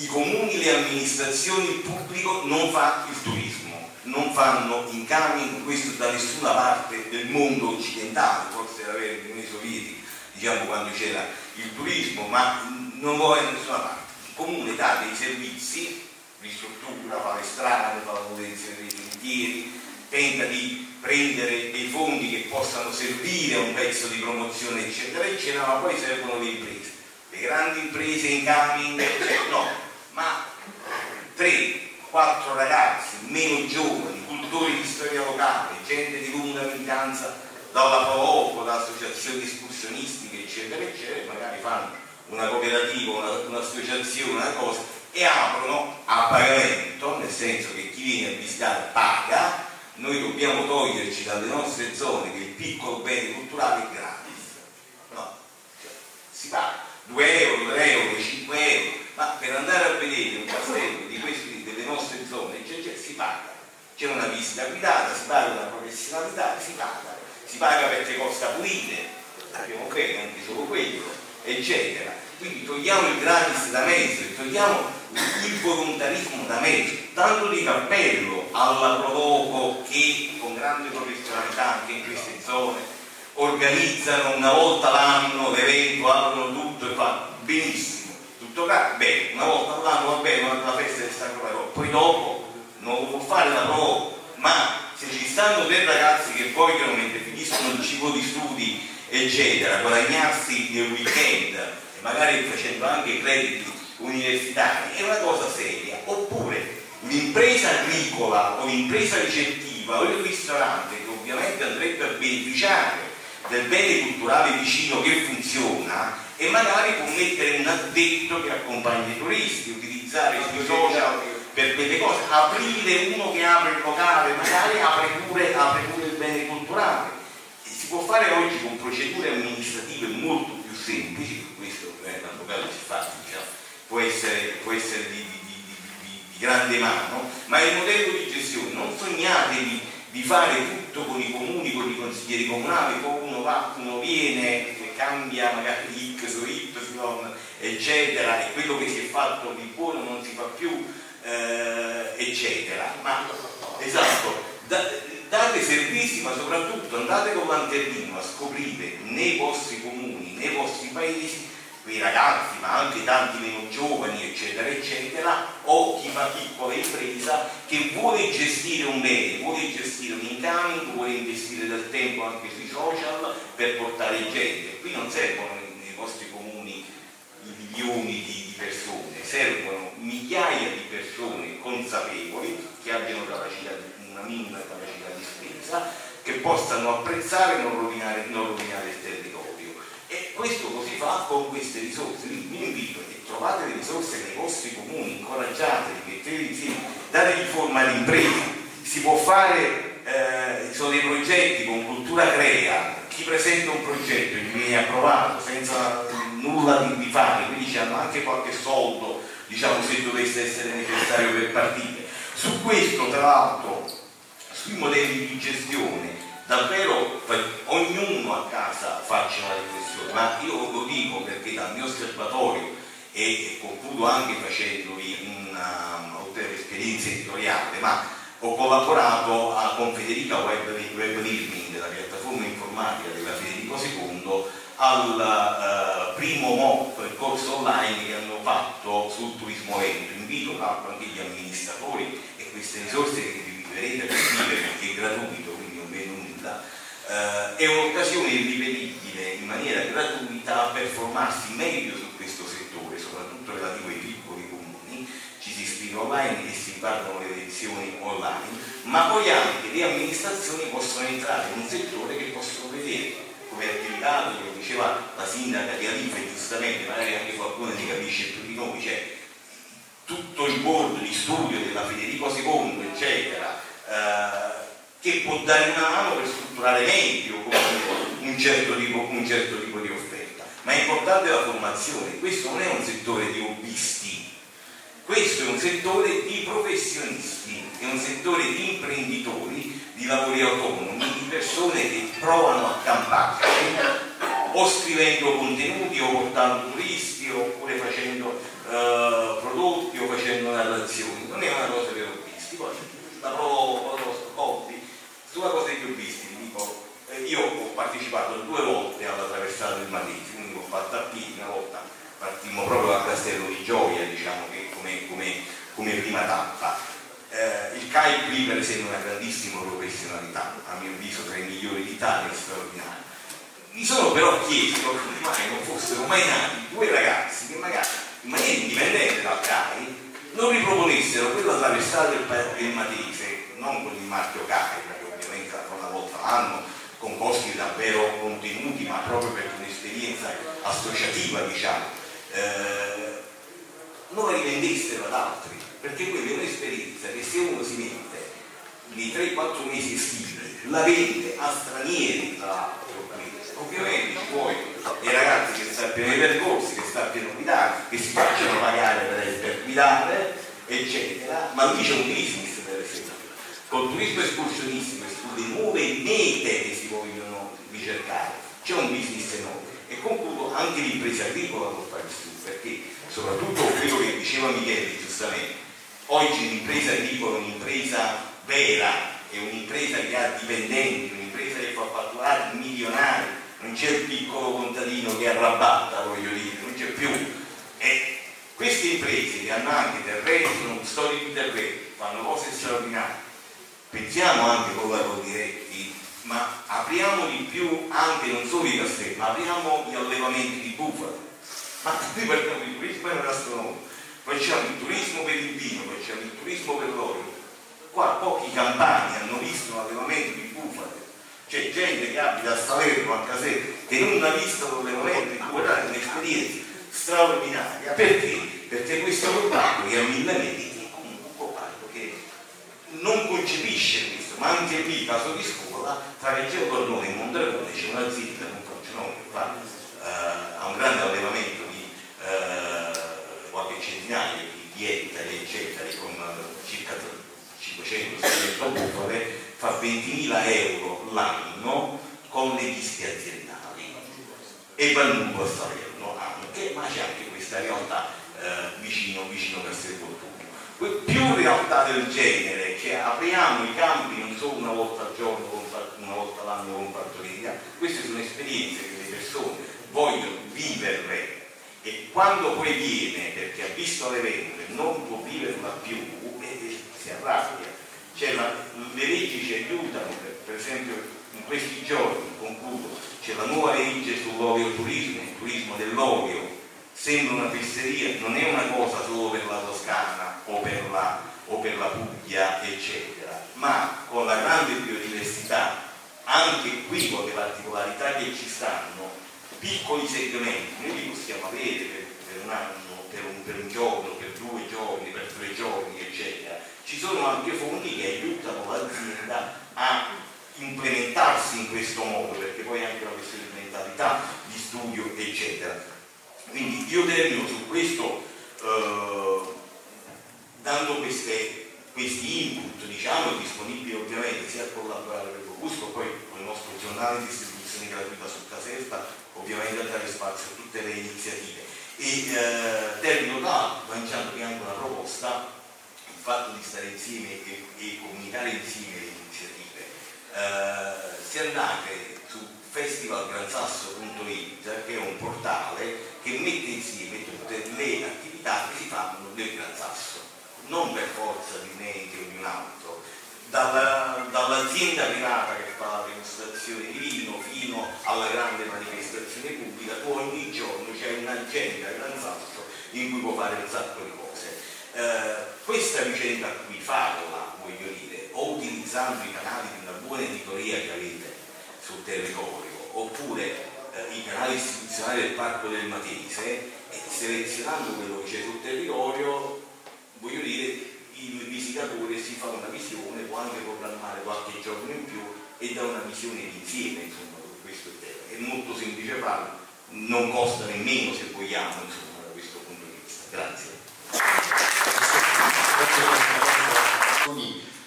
I comuni, le amministrazioni, il pubblico non fa il turismo. non fanno incami, questo da nessuna parte del mondo occidentale, forse era vero nei sovietici, diciamo quando c'era il turismo, ma non è da nessuna parte. Il comune dà dei servizi, ristruttura, fa le strade, fa la manutenzione dei sentieri, tenta di prendere dei fondi che possano servire a un pezzo di promozione eccetera eccetera, ma poi servono le imprese. Le grandi imprese in coming, cioè, no, ma tre, quattro ragazzi meno giovani, cultori di storia locale, gente di lunga militanza dalla Provoco, da associazioni escursionistiche eccetera eccetera, magari fanno una cooperativa, un'associazione, una cosa e aprono a pagamento, nel senso che chi viene a visitare paga noi dobbiamo toglierci dalle nostre zone che il piccolo bene culturale è gratis. No, cioè, si paga 2 euro, 3 euro, 5 euro, ma per andare a vedere un castello di questi, delle nostre zone cioè, cioè, si paga. C'è una visita guidata, si paga una professionalità, si paga. Si paga perché costa pulire, abbiamo bene anche solo quello, eccetera. Quindi togliamo il gratis da mezzo, togliamo il volontarismo da mezzo, tanto di cappello alla Provoco che con grande professionalità anche in queste zone organizzano una volta l'anno l'evento, aprono tutto e fanno benissimo, qua, bene, una volta all'anno va bene, una festa di San Romario, poi dopo non lo può fare la Provoco, ma se ci stanno dei ragazzi che vogliono mentre finiscono il ciclo di studi eccetera, guadagnarsi nel weekend magari facendo anche crediti universitari è una cosa seria. Oppure l'impresa agricola o l'impresa ricettiva o il ristorante che ovviamente andrebbe a beneficiare del bene culturale vicino che funziona e magari può mettere un addetto che accompagna i turisti utilizzare i suoi social per quelle cose. Aprire uno che apre il locale magari apre pure, apre pure il bene culturale. Si può fare oggi con procedure amministrative molto più semplici questo eh, l'avvocato si fa diciamo può essere, può essere di, di, di, di, grande mano, ma il modello di gestione, non sognatevi di fare tutto con i comuni, con i consiglieri comunali, poi uno va, uno viene, cambia magari X o Y, eccetera, e quello che si è fatto di buono non si fa più, eh, eccetera. Ma esatto, da, date servizi, ma soprattutto andate con lanternino a scoprire nei vostri comuni, nei vostri paesi quei ragazzi, ma anche tanti meno giovani, eccetera, eccetera, o chi fa piccola impresa che vuole gestire un bene, vuole gestire un incoming, vuole investire del tempo anche sui social per portare gente. Qui non servono nei vostri comuni milioni di, persone, servono migliaia di persone consapevoli che abbiano capacità, una minima capacità di spesa, che possano apprezzare e non non rovinare il territorio e questo lo si fa con queste risorse. Quindi vi invito che trovate le risorse nei vostri comuni, incoraggiatevi, metteteli insieme, dategli forma all'impresa. Si può fare, eh, ci sono dei progetti con cultura crea, chi presenta un progetto e viene approvato senza nulla di, di fare, quindi hanno anche qualche soldo, diciamo se dovesse essere necessario per partire. Su questo tra l'altro, sui modelli di gestione, davvero ognuno a casa faccia una riflessione, ma io lo dico perché dal mio osservatorio e concludo anche facendovi una, oltre all'esperienza editoriale, ma ho collaborato a, con Federica Web, Web Learning, della piattaforma informatica della Federico II, al uh, primo MOP, il corso online che hanno fatto sul turismo lento. Invito anche gli amministratori e queste risorse che vi vedrete per scrivere perché è gratuito, gratuita, eh, è un'occasione irripetibile in maniera gratuita per formarsi meglio su questo settore, soprattutto relativo ai piccoli comuni, ci si iscrive online e si guardano le lezioni online, ma poi anche le amministrazioni possono entrare in un settore che possono vedere come attività, come diceva la sindaca di Alife giustamente, magari anche qualcuno ne capisce più di noi, cioè tutto il board di studio della Federico II, eccetera, eh, che può dare una mano per strutturare meglio un certo, tipo, un certo tipo di offerta. Ma è importante la formazione, questo non è un settore di hobbisti, questo è un settore di professionisti, è un settore di imprenditori, di lavori autonomi, di persone che provano a camparsi o scrivendo contenuti o portando turisti oppure facendo uh, prodotti o facendo narrazioni. Non è una cosa per hobbisti, poi la provo Due cose più viste, vi dico, eh, io ho partecipato due volte alla traversata del Madrid, quindi ho fatto a piedi una volta, partimmo proprio da Castello di Gioia, diciamo che come, come, come prima tappa. Eh, il CAI qui presenta una grandissima professionalità, a mio avviso tra i migliori d'Italia è straordinario. Mi sono però chiesto come mai non fossero mai nati due ragazzi che magari in maniera indipendente dal CAI non riproponessero quella traversata del, del Matese, non con il marchio CAI, con costi davvero contenuti, ma proprio per un'esperienza associativa, diciamo, eh, non rivendessero ad altri, perché quella è un'esperienza che se uno si mette di 3-4 mesi estivi, la vende a stranieri tra l'altro, ovviamente ci vuoi i ragazzi che sappiano i percorsi, che sappiano guidare, che si facciano pagare per, per guidare, eccetera, ma lì c'è un business per esempio. Col turismo escursionistico e sulle nuove mete che si vogliono ricercare, c'è un business enorme. E concludo anche l'impresa agricola fare su, perché soprattutto quello che diceva Michele giustamente, oggi l'impresa agricola è un'impresa vera, è un'impresa che ha dipendenti, un'impresa che fa fatturare milionari, non c'è il piccolo contadino che arrabatta, voglio dire, non c'è più. E queste imprese che hanno anche terreni, sono custodi di terreni, fanno cose straordinarie. Pensiamo anche con la Diretti, ma apriamo di più anche non solo i castelli, ma apriamo gli allevamenti di bufale. Ma qui parliamo di turismo e gastronomico, facciamo il turismo per il vino, facciamo il turismo per l'olio. Qua pochi campani hanno visto un allevamento di bufale c'è gente che abita a Salerno, a Caserta, che non ha visto l'allevamento in cui è un'esperienza straordinaria. Perché? Perché questo comparto che ha mille metri è comunque un comparto che non concepisce questo, ma anche qui, caso di scuola, tra Reggio Cordone e Mondragone c'è un'azienda, non faccio nome, uh, ha un grande allevamento di uh, qualche centinaio di, ettari, eccetera, con circa 500-600 bufale fa 20.000 euro l'anno con le liste aziendali e Vannuco a Salerno anche, ma c'è anche questa realtà eh, vicino, vicino Castelvolturno. Più realtà del genere, che apriamo i campi non solo una volta al giorno, una volta all'anno con partoria, queste sono esperienze che le persone vogliono viverle. E quando poi viene perché ha visto le vendite non può viverla più eh, si arrabbia. Cioè, la, le leggi ci aiutano, per, per, esempio in questi giorni, concludo, c'è la nuova legge sull'olio-turismo, il turismo dell'olio, sembra una fesseria, non è una cosa solo per la Toscana o per la, o per la Puglia, eccetera, ma con la grande biodiversità, anche qui con le particolarità che ci stanno, piccoli segmenti, noi li possiamo avere per, per un anno, per un, per un giorno, per due giorni, per tre giorni, eccetera ci sono anche fondi che aiutano l'azienda a implementarsi in questo modo, perché poi anche una questione di mentalità, di studio, eccetera. Quindi io termino su questo eh, dando queste, questi input, diciamo, disponibili ovviamente sia a collaborare per Copusco, poi con il nostro giornale di distribuzione gratuita su Caserta, ovviamente a dare spazio a tutte le iniziative. E eh, termino da lanciando anche una proposta fatto di stare insieme e, e comunicare insieme le iniziative, eh, se andate su festivalgransasso.it che è un portale che mette insieme tutte le attività che si fanno del Gran Sasso, non per forza di ente o di un altro, dalla, dall'azienda privata che fa la degustazione di vino fino alla grande manifestazione pubblica, ogni giorno c'è un'agenda Sasso in cui può fare un sacco di cose. Eh, questa vicenda qui farla, voglio dire, o utilizzando i canali di una buona editoria che avete sul territorio, oppure eh, i canali istituzionali del Parco del Matese, e selezionando quello che c'è sul territorio, voglio dire, il visitatore si fa una visione, può anche programmare qualche giorno in più e dà una visione d'insieme, insomma, questo tema. È molto semplice farlo, non costa nemmeno se vogliamo, insomma, da questo punto di vista. Grazie.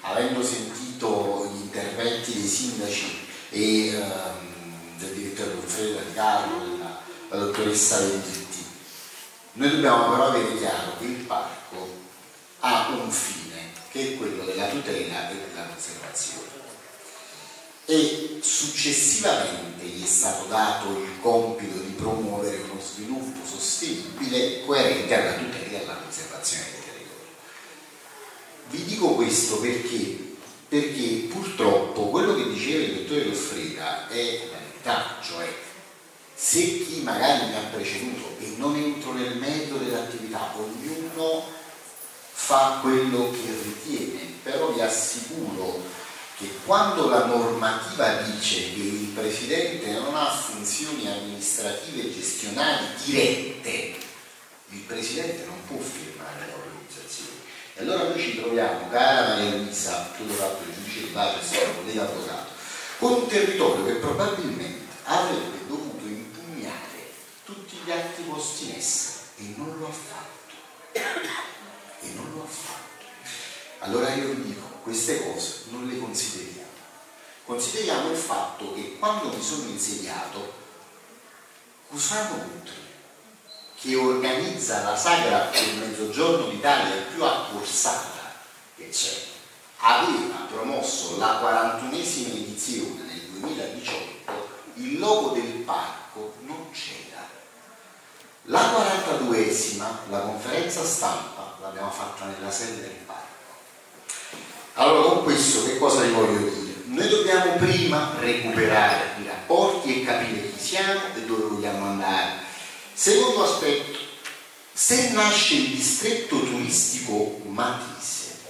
Avendo sentito gli interventi dei sindaci e ehm, del direttore Goffredo Di Carlo, della dottoressa Venditti, noi dobbiamo però avere chiaro che il parco ha un fine, che è quello della tutela e della conservazione. E successivamente gli è stato dato il compito di promuovere uno sviluppo sostenibile coerente alla tutela e alla conservazione del territorio. Vi dico questo perché perché purtroppo quello che diceva il dottore Loffreda è la verità, cioè se chi magari mi ha preceduto e non entro nel merito dell'attività, ognuno fa quello che ritiene, però vi assicuro che quando la normativa dice che il Presidente non ha funzioni amministrative e gestionali dirette, il Presidente non può firmare l'organizzazione. E allora noi ci troviamo, cara Maria Luisa, tu l'ho fatto il giudice di pace, un collega avvocato, con un territorio che probabilmente avrebbe dovuto impugnare tutti gli atti posti in essere e non lo ha fatto. E non lo ha fatto. Allora io vi dico, queste cose non le consideriamo. Consideriamo il fatto che quando mi sono insediato, Cusano Utri, che organizza la sagra del Mezzogiorno d'Italia più accorsata che c'è, aveva promosso la 41esima edizione nel 2018, il logo del parco non c'era. La 42esima, la conferenza stampa, l'abbiamo fatta nella sede del parco. Allora con questo che cosa vi voglio dire? Noi dobbiamo prima recuperare i rapporti e capire chi siamo e dove vogliamo andare. Secondo aspetto, se nasce il distretto turistico Matisse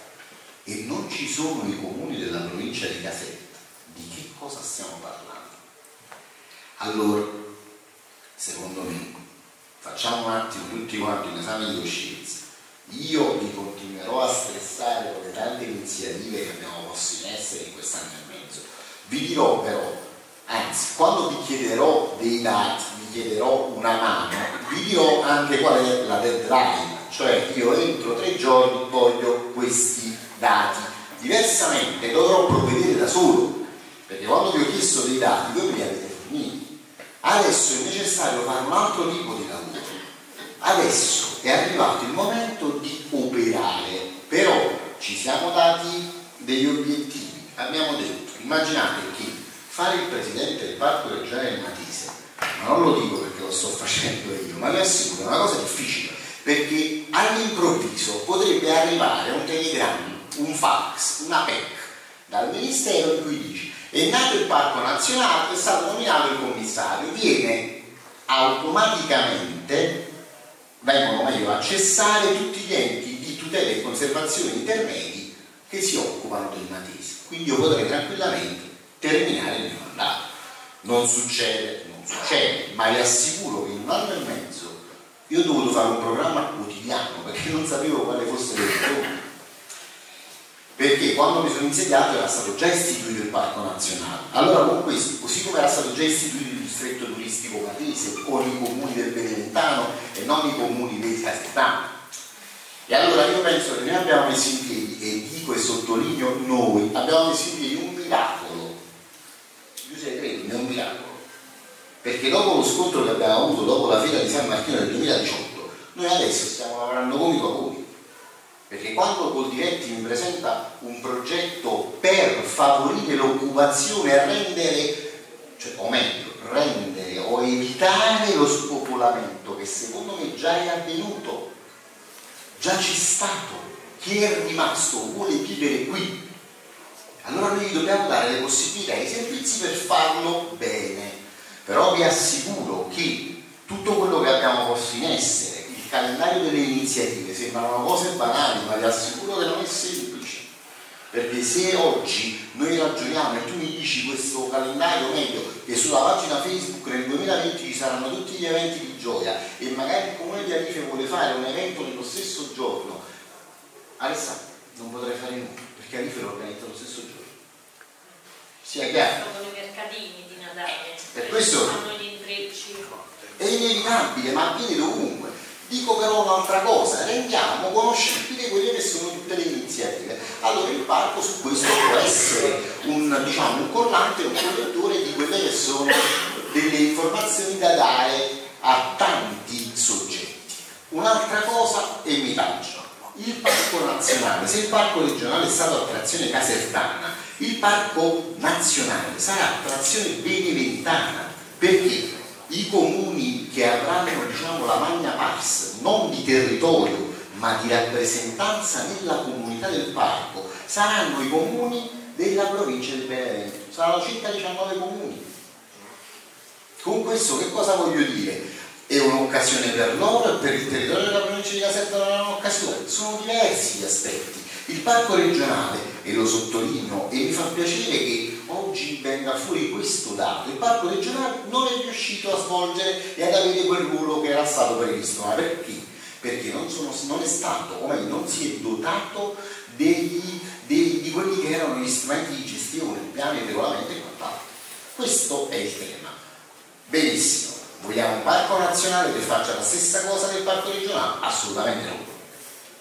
e non ci sono i comuni della provincia di Caserta, di che cosa stiamo parlando? Allora, secondo me, facciamo un attimo tutti quanti un esame di coscienza. Io vi continuerò a stressare con le tante iniziative che abbiamo posto in essere in quest'anno e mezzo. Vi dirò però, anzi, quando vi chiederò dei dati, vi chiederò una mano, vi dirò anche qual è la deadline, cioè io entro tre giorni voglio questi dati. Diversamente dovrò provvedere da solo, perché quando vi ho chiesto dei dati voi me li avete forniti. Adesso è necessario fare un altro tipo di lavoro. Adesso è arrivato il momento di operare, però ci siamo dati degli obiettivi. Abbiamo detto, immaginate che fare il presidente del parco regionale del Matise, ma non lo dico perché lo sto facendo io, ma vi assicuro, è una cosa difficile, perché all'improvviso potrebbe arrivare un telegramma, un fax, una PEC dal Ministero in cui dice è nato il Parco Nazionale, è stato nominato il commissario, viene automaticamente, vengono meglio a cessare tutti gli enti di tutela e conservazione intermedi che si occupano del Matese. Quindi io potrei tranquillamente terminare il mio mandato. Non succede, non succede, ma vi assicuro che in un anno e mezzo io ho dovuto fare un programma quotidiano perché non sapevo quale fosse l'elettrone perché quando mi sono insediato era stato già istituito il Parco Nazionale. Allora con questo, così come era stato già istituito il distretto turistico Matese con i comuni del Beneventano e non i comuni del Casertano. E allora io penso che noi abbiamo messo in piedi, e dico e sottolineo noi, abbiamo messo in piedi un miracolo. Giuseppe credi, è un miracolo. Perché dopo lo scontro che abbiamo avuto, dopo la fiera di San Martino del 2018, noi adesso stiamo lavorando come i vapori perché quando Coldiretti mi presenta un progetto per favorire l'occupazione e rendere, cioè, o meglio, rendere o evitare lo spopolamento che secondo me già è avvenuto, già c'è stato, chi è rimasto vuole vivere qui, allora noi dobbiamo dare le possibilità e i servizi per farlo bene. Però vi assicuro che tutto quello che abbiamo posto in essere calendario delle iniziative sembrano cose banali, ma vi assicuro che non è semplice. Perché se oggi noi ragioniamo e tu mi dici questo calendario meglio che sulla pagina Facebook nel 2020 ci saranno tutti gli eventi di gioia e magari il comune di Arife vuole fare un evento nello stesso giorno, Alessandro non potrei fare nulla perché Arife lo organizza lo stesso giorno. Sia chiaro? Sono i mercatini di Natale. Per questo è inevitabile, ma avviene dovunque. Dico però un'altra cosa, rendiamo conoscibili quelle che sono tutte le iniziative. Allora il parco su questo può essere un, diciamo, un collante, un collettore di quelle che sono delle informazioni da dare a tanti soggetti. Un'altra cosa, e mi taccio, il parco nazionale, se il parco regionale è stato attrazione casertana, il parco nazionale sarà attrazione beneventana. Perché? I comuni che avranno diciamo, la magna pars non di territorio ma di rappresentanza nella comunità del parco saranno i comuni della provincia di Benevento. Saranno circa 19 comuni. Con questo che cosa voglio dire? È un'occasione per loro e per il territorio della provincia di Caserta non è un'occasione. Sono diversi gli aspetti. Il parco regionale, e lo sottolineo, e mi fa piacere che oggi venga fuori questo dato, il parco regionale non è riuscito a svolgere e ad avere quel ruolo che era stato previsto. Ma perché? Perché non, sono, non è stato, o meglio, non si è dotato degli, dei, di quelli che erano gli strumenti di gestione, piani regolamenti e quant'altro. Questo è il tema. Benissimo. Vogliamo un parco nazionale che faccia la stessa cosa del parco regionale? Assolutamente no.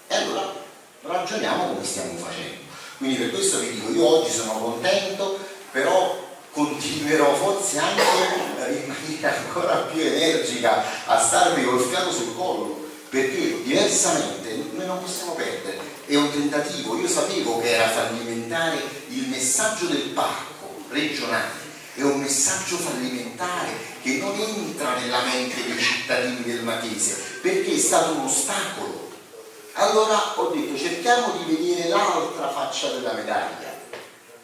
E allora ragioniamo come stiamo facendo. Quindi per questo vi dico, io oggi sono contento, però continuerò forse anche in maniera ancora più energica a starmi col fiato sul collo, perché diversamente noi non possiamo perdere. È un tentativo, io sapevo che era fallimentare il messaggio del parco regionale, è un messaggio fallimentare che non entra nella mente dei cittadini del Matese, perché è stato un ostacolo allora ho detto cerchiamo di vedere l'altra faccia della medaglia.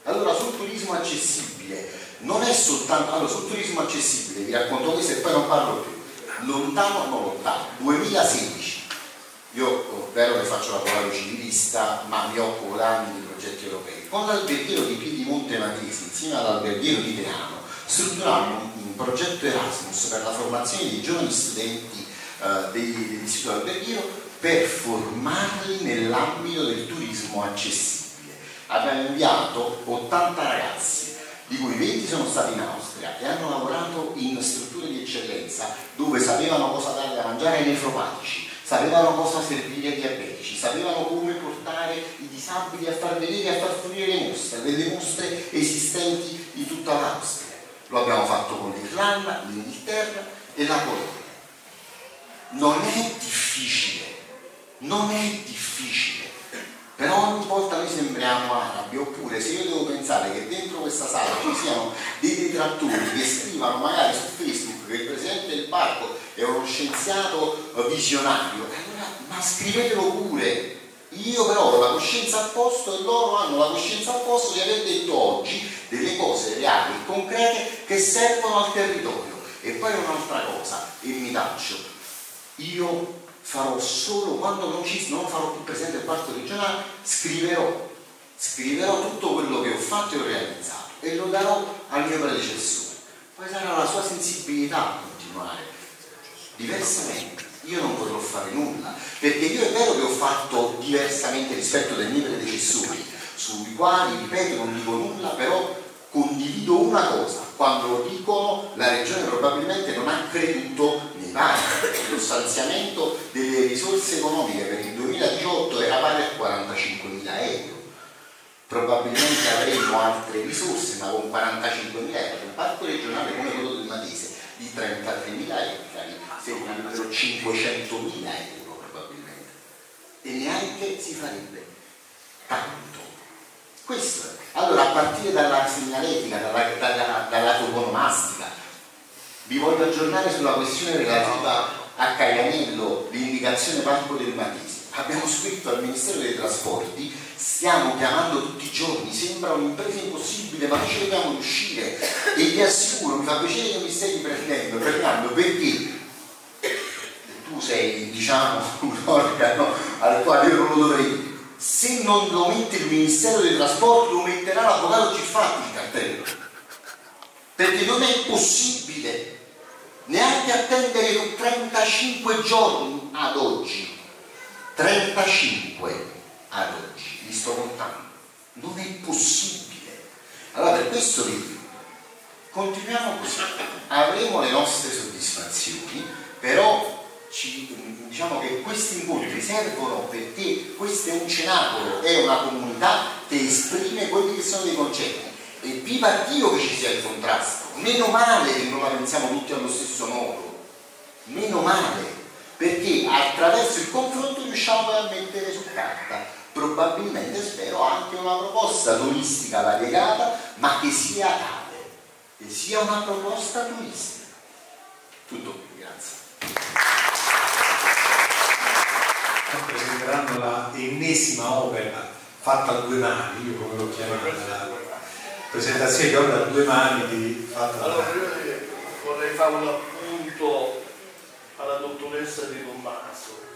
Allora sul turismo accessibile non è soltanto, allora sul turismo accessibile vi racconto questo e poi non parlo più, lontano, non lontano, 2016. Io è vero che faccio l'avvocato civilista, ma mi occupo da anni di progetti europei. Con l'alberghiero di Piedimonte Matesi, insieme all'alberghiero di Teano, strutturammo un, un progetto Erasmus per la formazione dei giovani studenti eh, dell'istituto alberghiero per formarli nell'ambito del turismo accessibile. Abbiamo inviato 80 ragazzi, di cui 20 sono stati in Austria e hanno lavorato in strutture di eccellenza dove sapevano cosa dare da mangiare ai nefropatici, sapevano cosa servire ai diabetici, sapevano come portare i disabili a far vedere e a far fruire le mostre, delle mostre esistenti in tutta l'Austria. Lo abbiamo fatto con l'Irlanda, l'Inghilterra e la Polonia. Non è difficile non è difficile, però ogni volta noi sembriamo arabi, oppure se io devo pensare che dentro questa sala ci siano dei detrattori che scrivano magari su Facebook che il presidente del parco è uno scienziato visionario, allora ma scrivetelo pure. Io però ho la coscienza a posto e loro hanno la coscienza a posto di aver detto oggi delle cose reali e concrete che servono al territorio. E poi un'altra cosa, e mi taccio, io farò solo quando non, ci, non farò più presente il parco regionale, scriverò, scriverò tutto quello che ho fatto e ho realizzato e lo darò al mio predecessore. Poi sarà la sua sensibilità a continuare. Diversamente io non potrò fare nulla, perché io è vero che ho fatto diversamente rispetto dai miei predecessori, sui quali, ripeto, non dico nulla, però condivido una cosa, quando dicono la regione probabilmente non ha creduto pari, lo stanziamento delle risorse economiche per il 2018 era pari a 45 mila euro. Probabilmente avremo altre risorse, ma con 45 mila euro, un parco regionale come quello del Matese di 33 mila ettari servirebbero 500 mila euro probabilmente. E neanche si farebbe tanto. Questo. Allora, a partire dalla segnaletica, dalla, dalla, dalla toponomastica, vi voglio aggiornare sulla questione relativa a Caianello, l'indicazione Parco del Matese. Abbiamo scritto al Ministero dei Trasporti, stiamo chiamando tutti i giorni, sembra un'impresa impossibile, ma noi ci dobbiamo riuscire. E vi assicuro, mi fa piacere che mi stai riprendendo, Fernando, perché tu sei, diciamo, un organo al quale io non lo dovrei se non lo mette il Ministero dei Trasporti lo metterà l'avvocato Ciffatti il cartello perché non è possibile neanche attendere 35 giorni ad oggi. 35 ad oggi. Li sto contando. Non è possibile. Allora per questo vi dico continuiamo così. Avremo le nostre soddisfazioni però ci, diciamo che questi incontri servono perché questo è un cenacolo, è una comunità che esprime quelli che sono dei concetti. E viva Dio che ci sia il contrasto, meno male che non la pensiamo tutti allo stesso modo, meno male, perché attraverso il confronto riusciamo a mettere su carta, probabilmente spero anche una proposta turistica variegata, ma che sia tale, che sia una proposta turistica. Tutto qui, grazie. Presenteranno ennesima opera fatta a due mani, io come l'ho chiamata, presentazione ho a due mani di fatta allora, io vorrei fare un appunto alla dottoressa di Tommaso.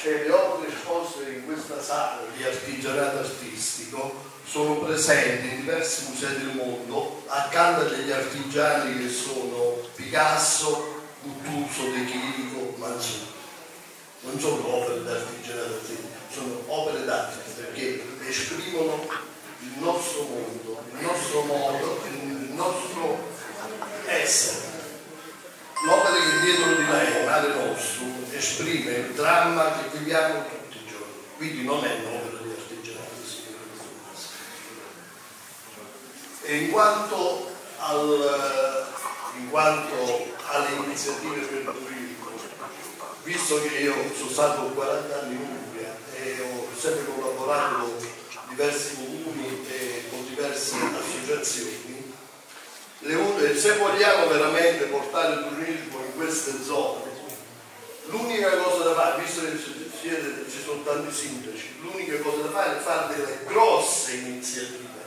Cioè, le opere esposte in questa sala di artigianato artistico sono presenti in diversi musei del mondo accanto agli artigiani che sono Picasso, Guttuso, De Chirico, Manzoni. Non sono opere d'artigianato artistico, sono opere d'arte perché esprimono il nostro mondo, il nostro modo, il nostro essere. L'opera che dietro di lei, Madre Nostro, esprime il dramma che viviamo tutti i giorni, quindi non è un'opera di artigianato E in quanto, al, in quanto alle iniziative per il turismo, visto che io sono stato 40 anni in Umbria e ho sempre collaborato con diversi con diverse associazioni, le, se vogliamo veramente portare il turismo in queste zone, l'unica cosa da fare, visto che ci sono tanti sindaci, l'unica cosa da fare è fare delle grosse iniziative,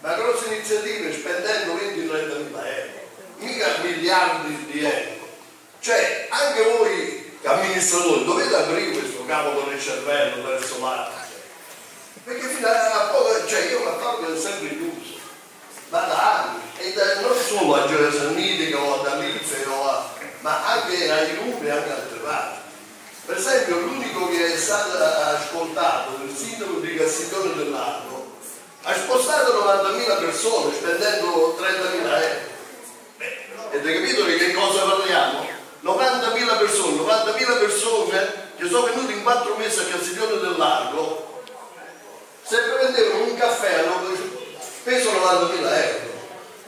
ma grosse iniziative spendendo 20-30 mila euro, mica miliardi di euro. Cioè, anche voi amministratori dovete aprire questo capo con il cervello verso l'arte. Perché fino a poco, cioè io mi accorgo sempre chiuso, ma da anni e da, non solo a Gioia Sannitica o ad Alife, ma anche ai Lupi e anche altre parti. Per esempio l'unico che è stato ascoltato, il sindaco di Castiglione dell'Arco, ha spostato 90.000 persone spendendo 30.000 euro. Beh, avete capito di che cosa parliamo? 90.000 persone, 90.000 persone che sono venute in 4 mesi a Castiglione dell'Arco, se prendevano un caffè speso 90.000 euro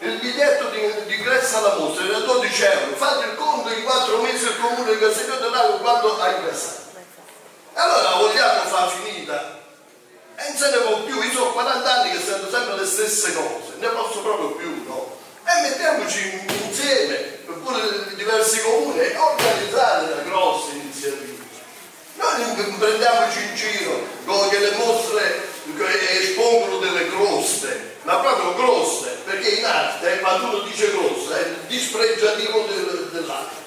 il biglietto di, di ingresso alla mostra era 12 euro, fate il conto in 4 mesi il comune di Castiglione dell'Ago quando ha ingessato. E allora la vogliamo far finita? E non se ne può più, io sono 40 anni che sento sempre le stesse cose, ne posso proprio più, no? E mettiamoci insieme, pure diversi comuni, e organizzate una grossa iniziativa. Noi prendiamoci in giro con che le mostre espongono delle croste, ma proprio grosse, perché in arte, quando uno dice grossa, è dispregiativo del, dell'arte.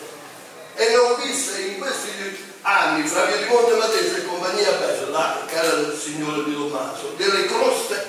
E le ho viste in questi anni, fra Via di Monte Matese e compagnia bella, cara signora Di Tommaso, delle croste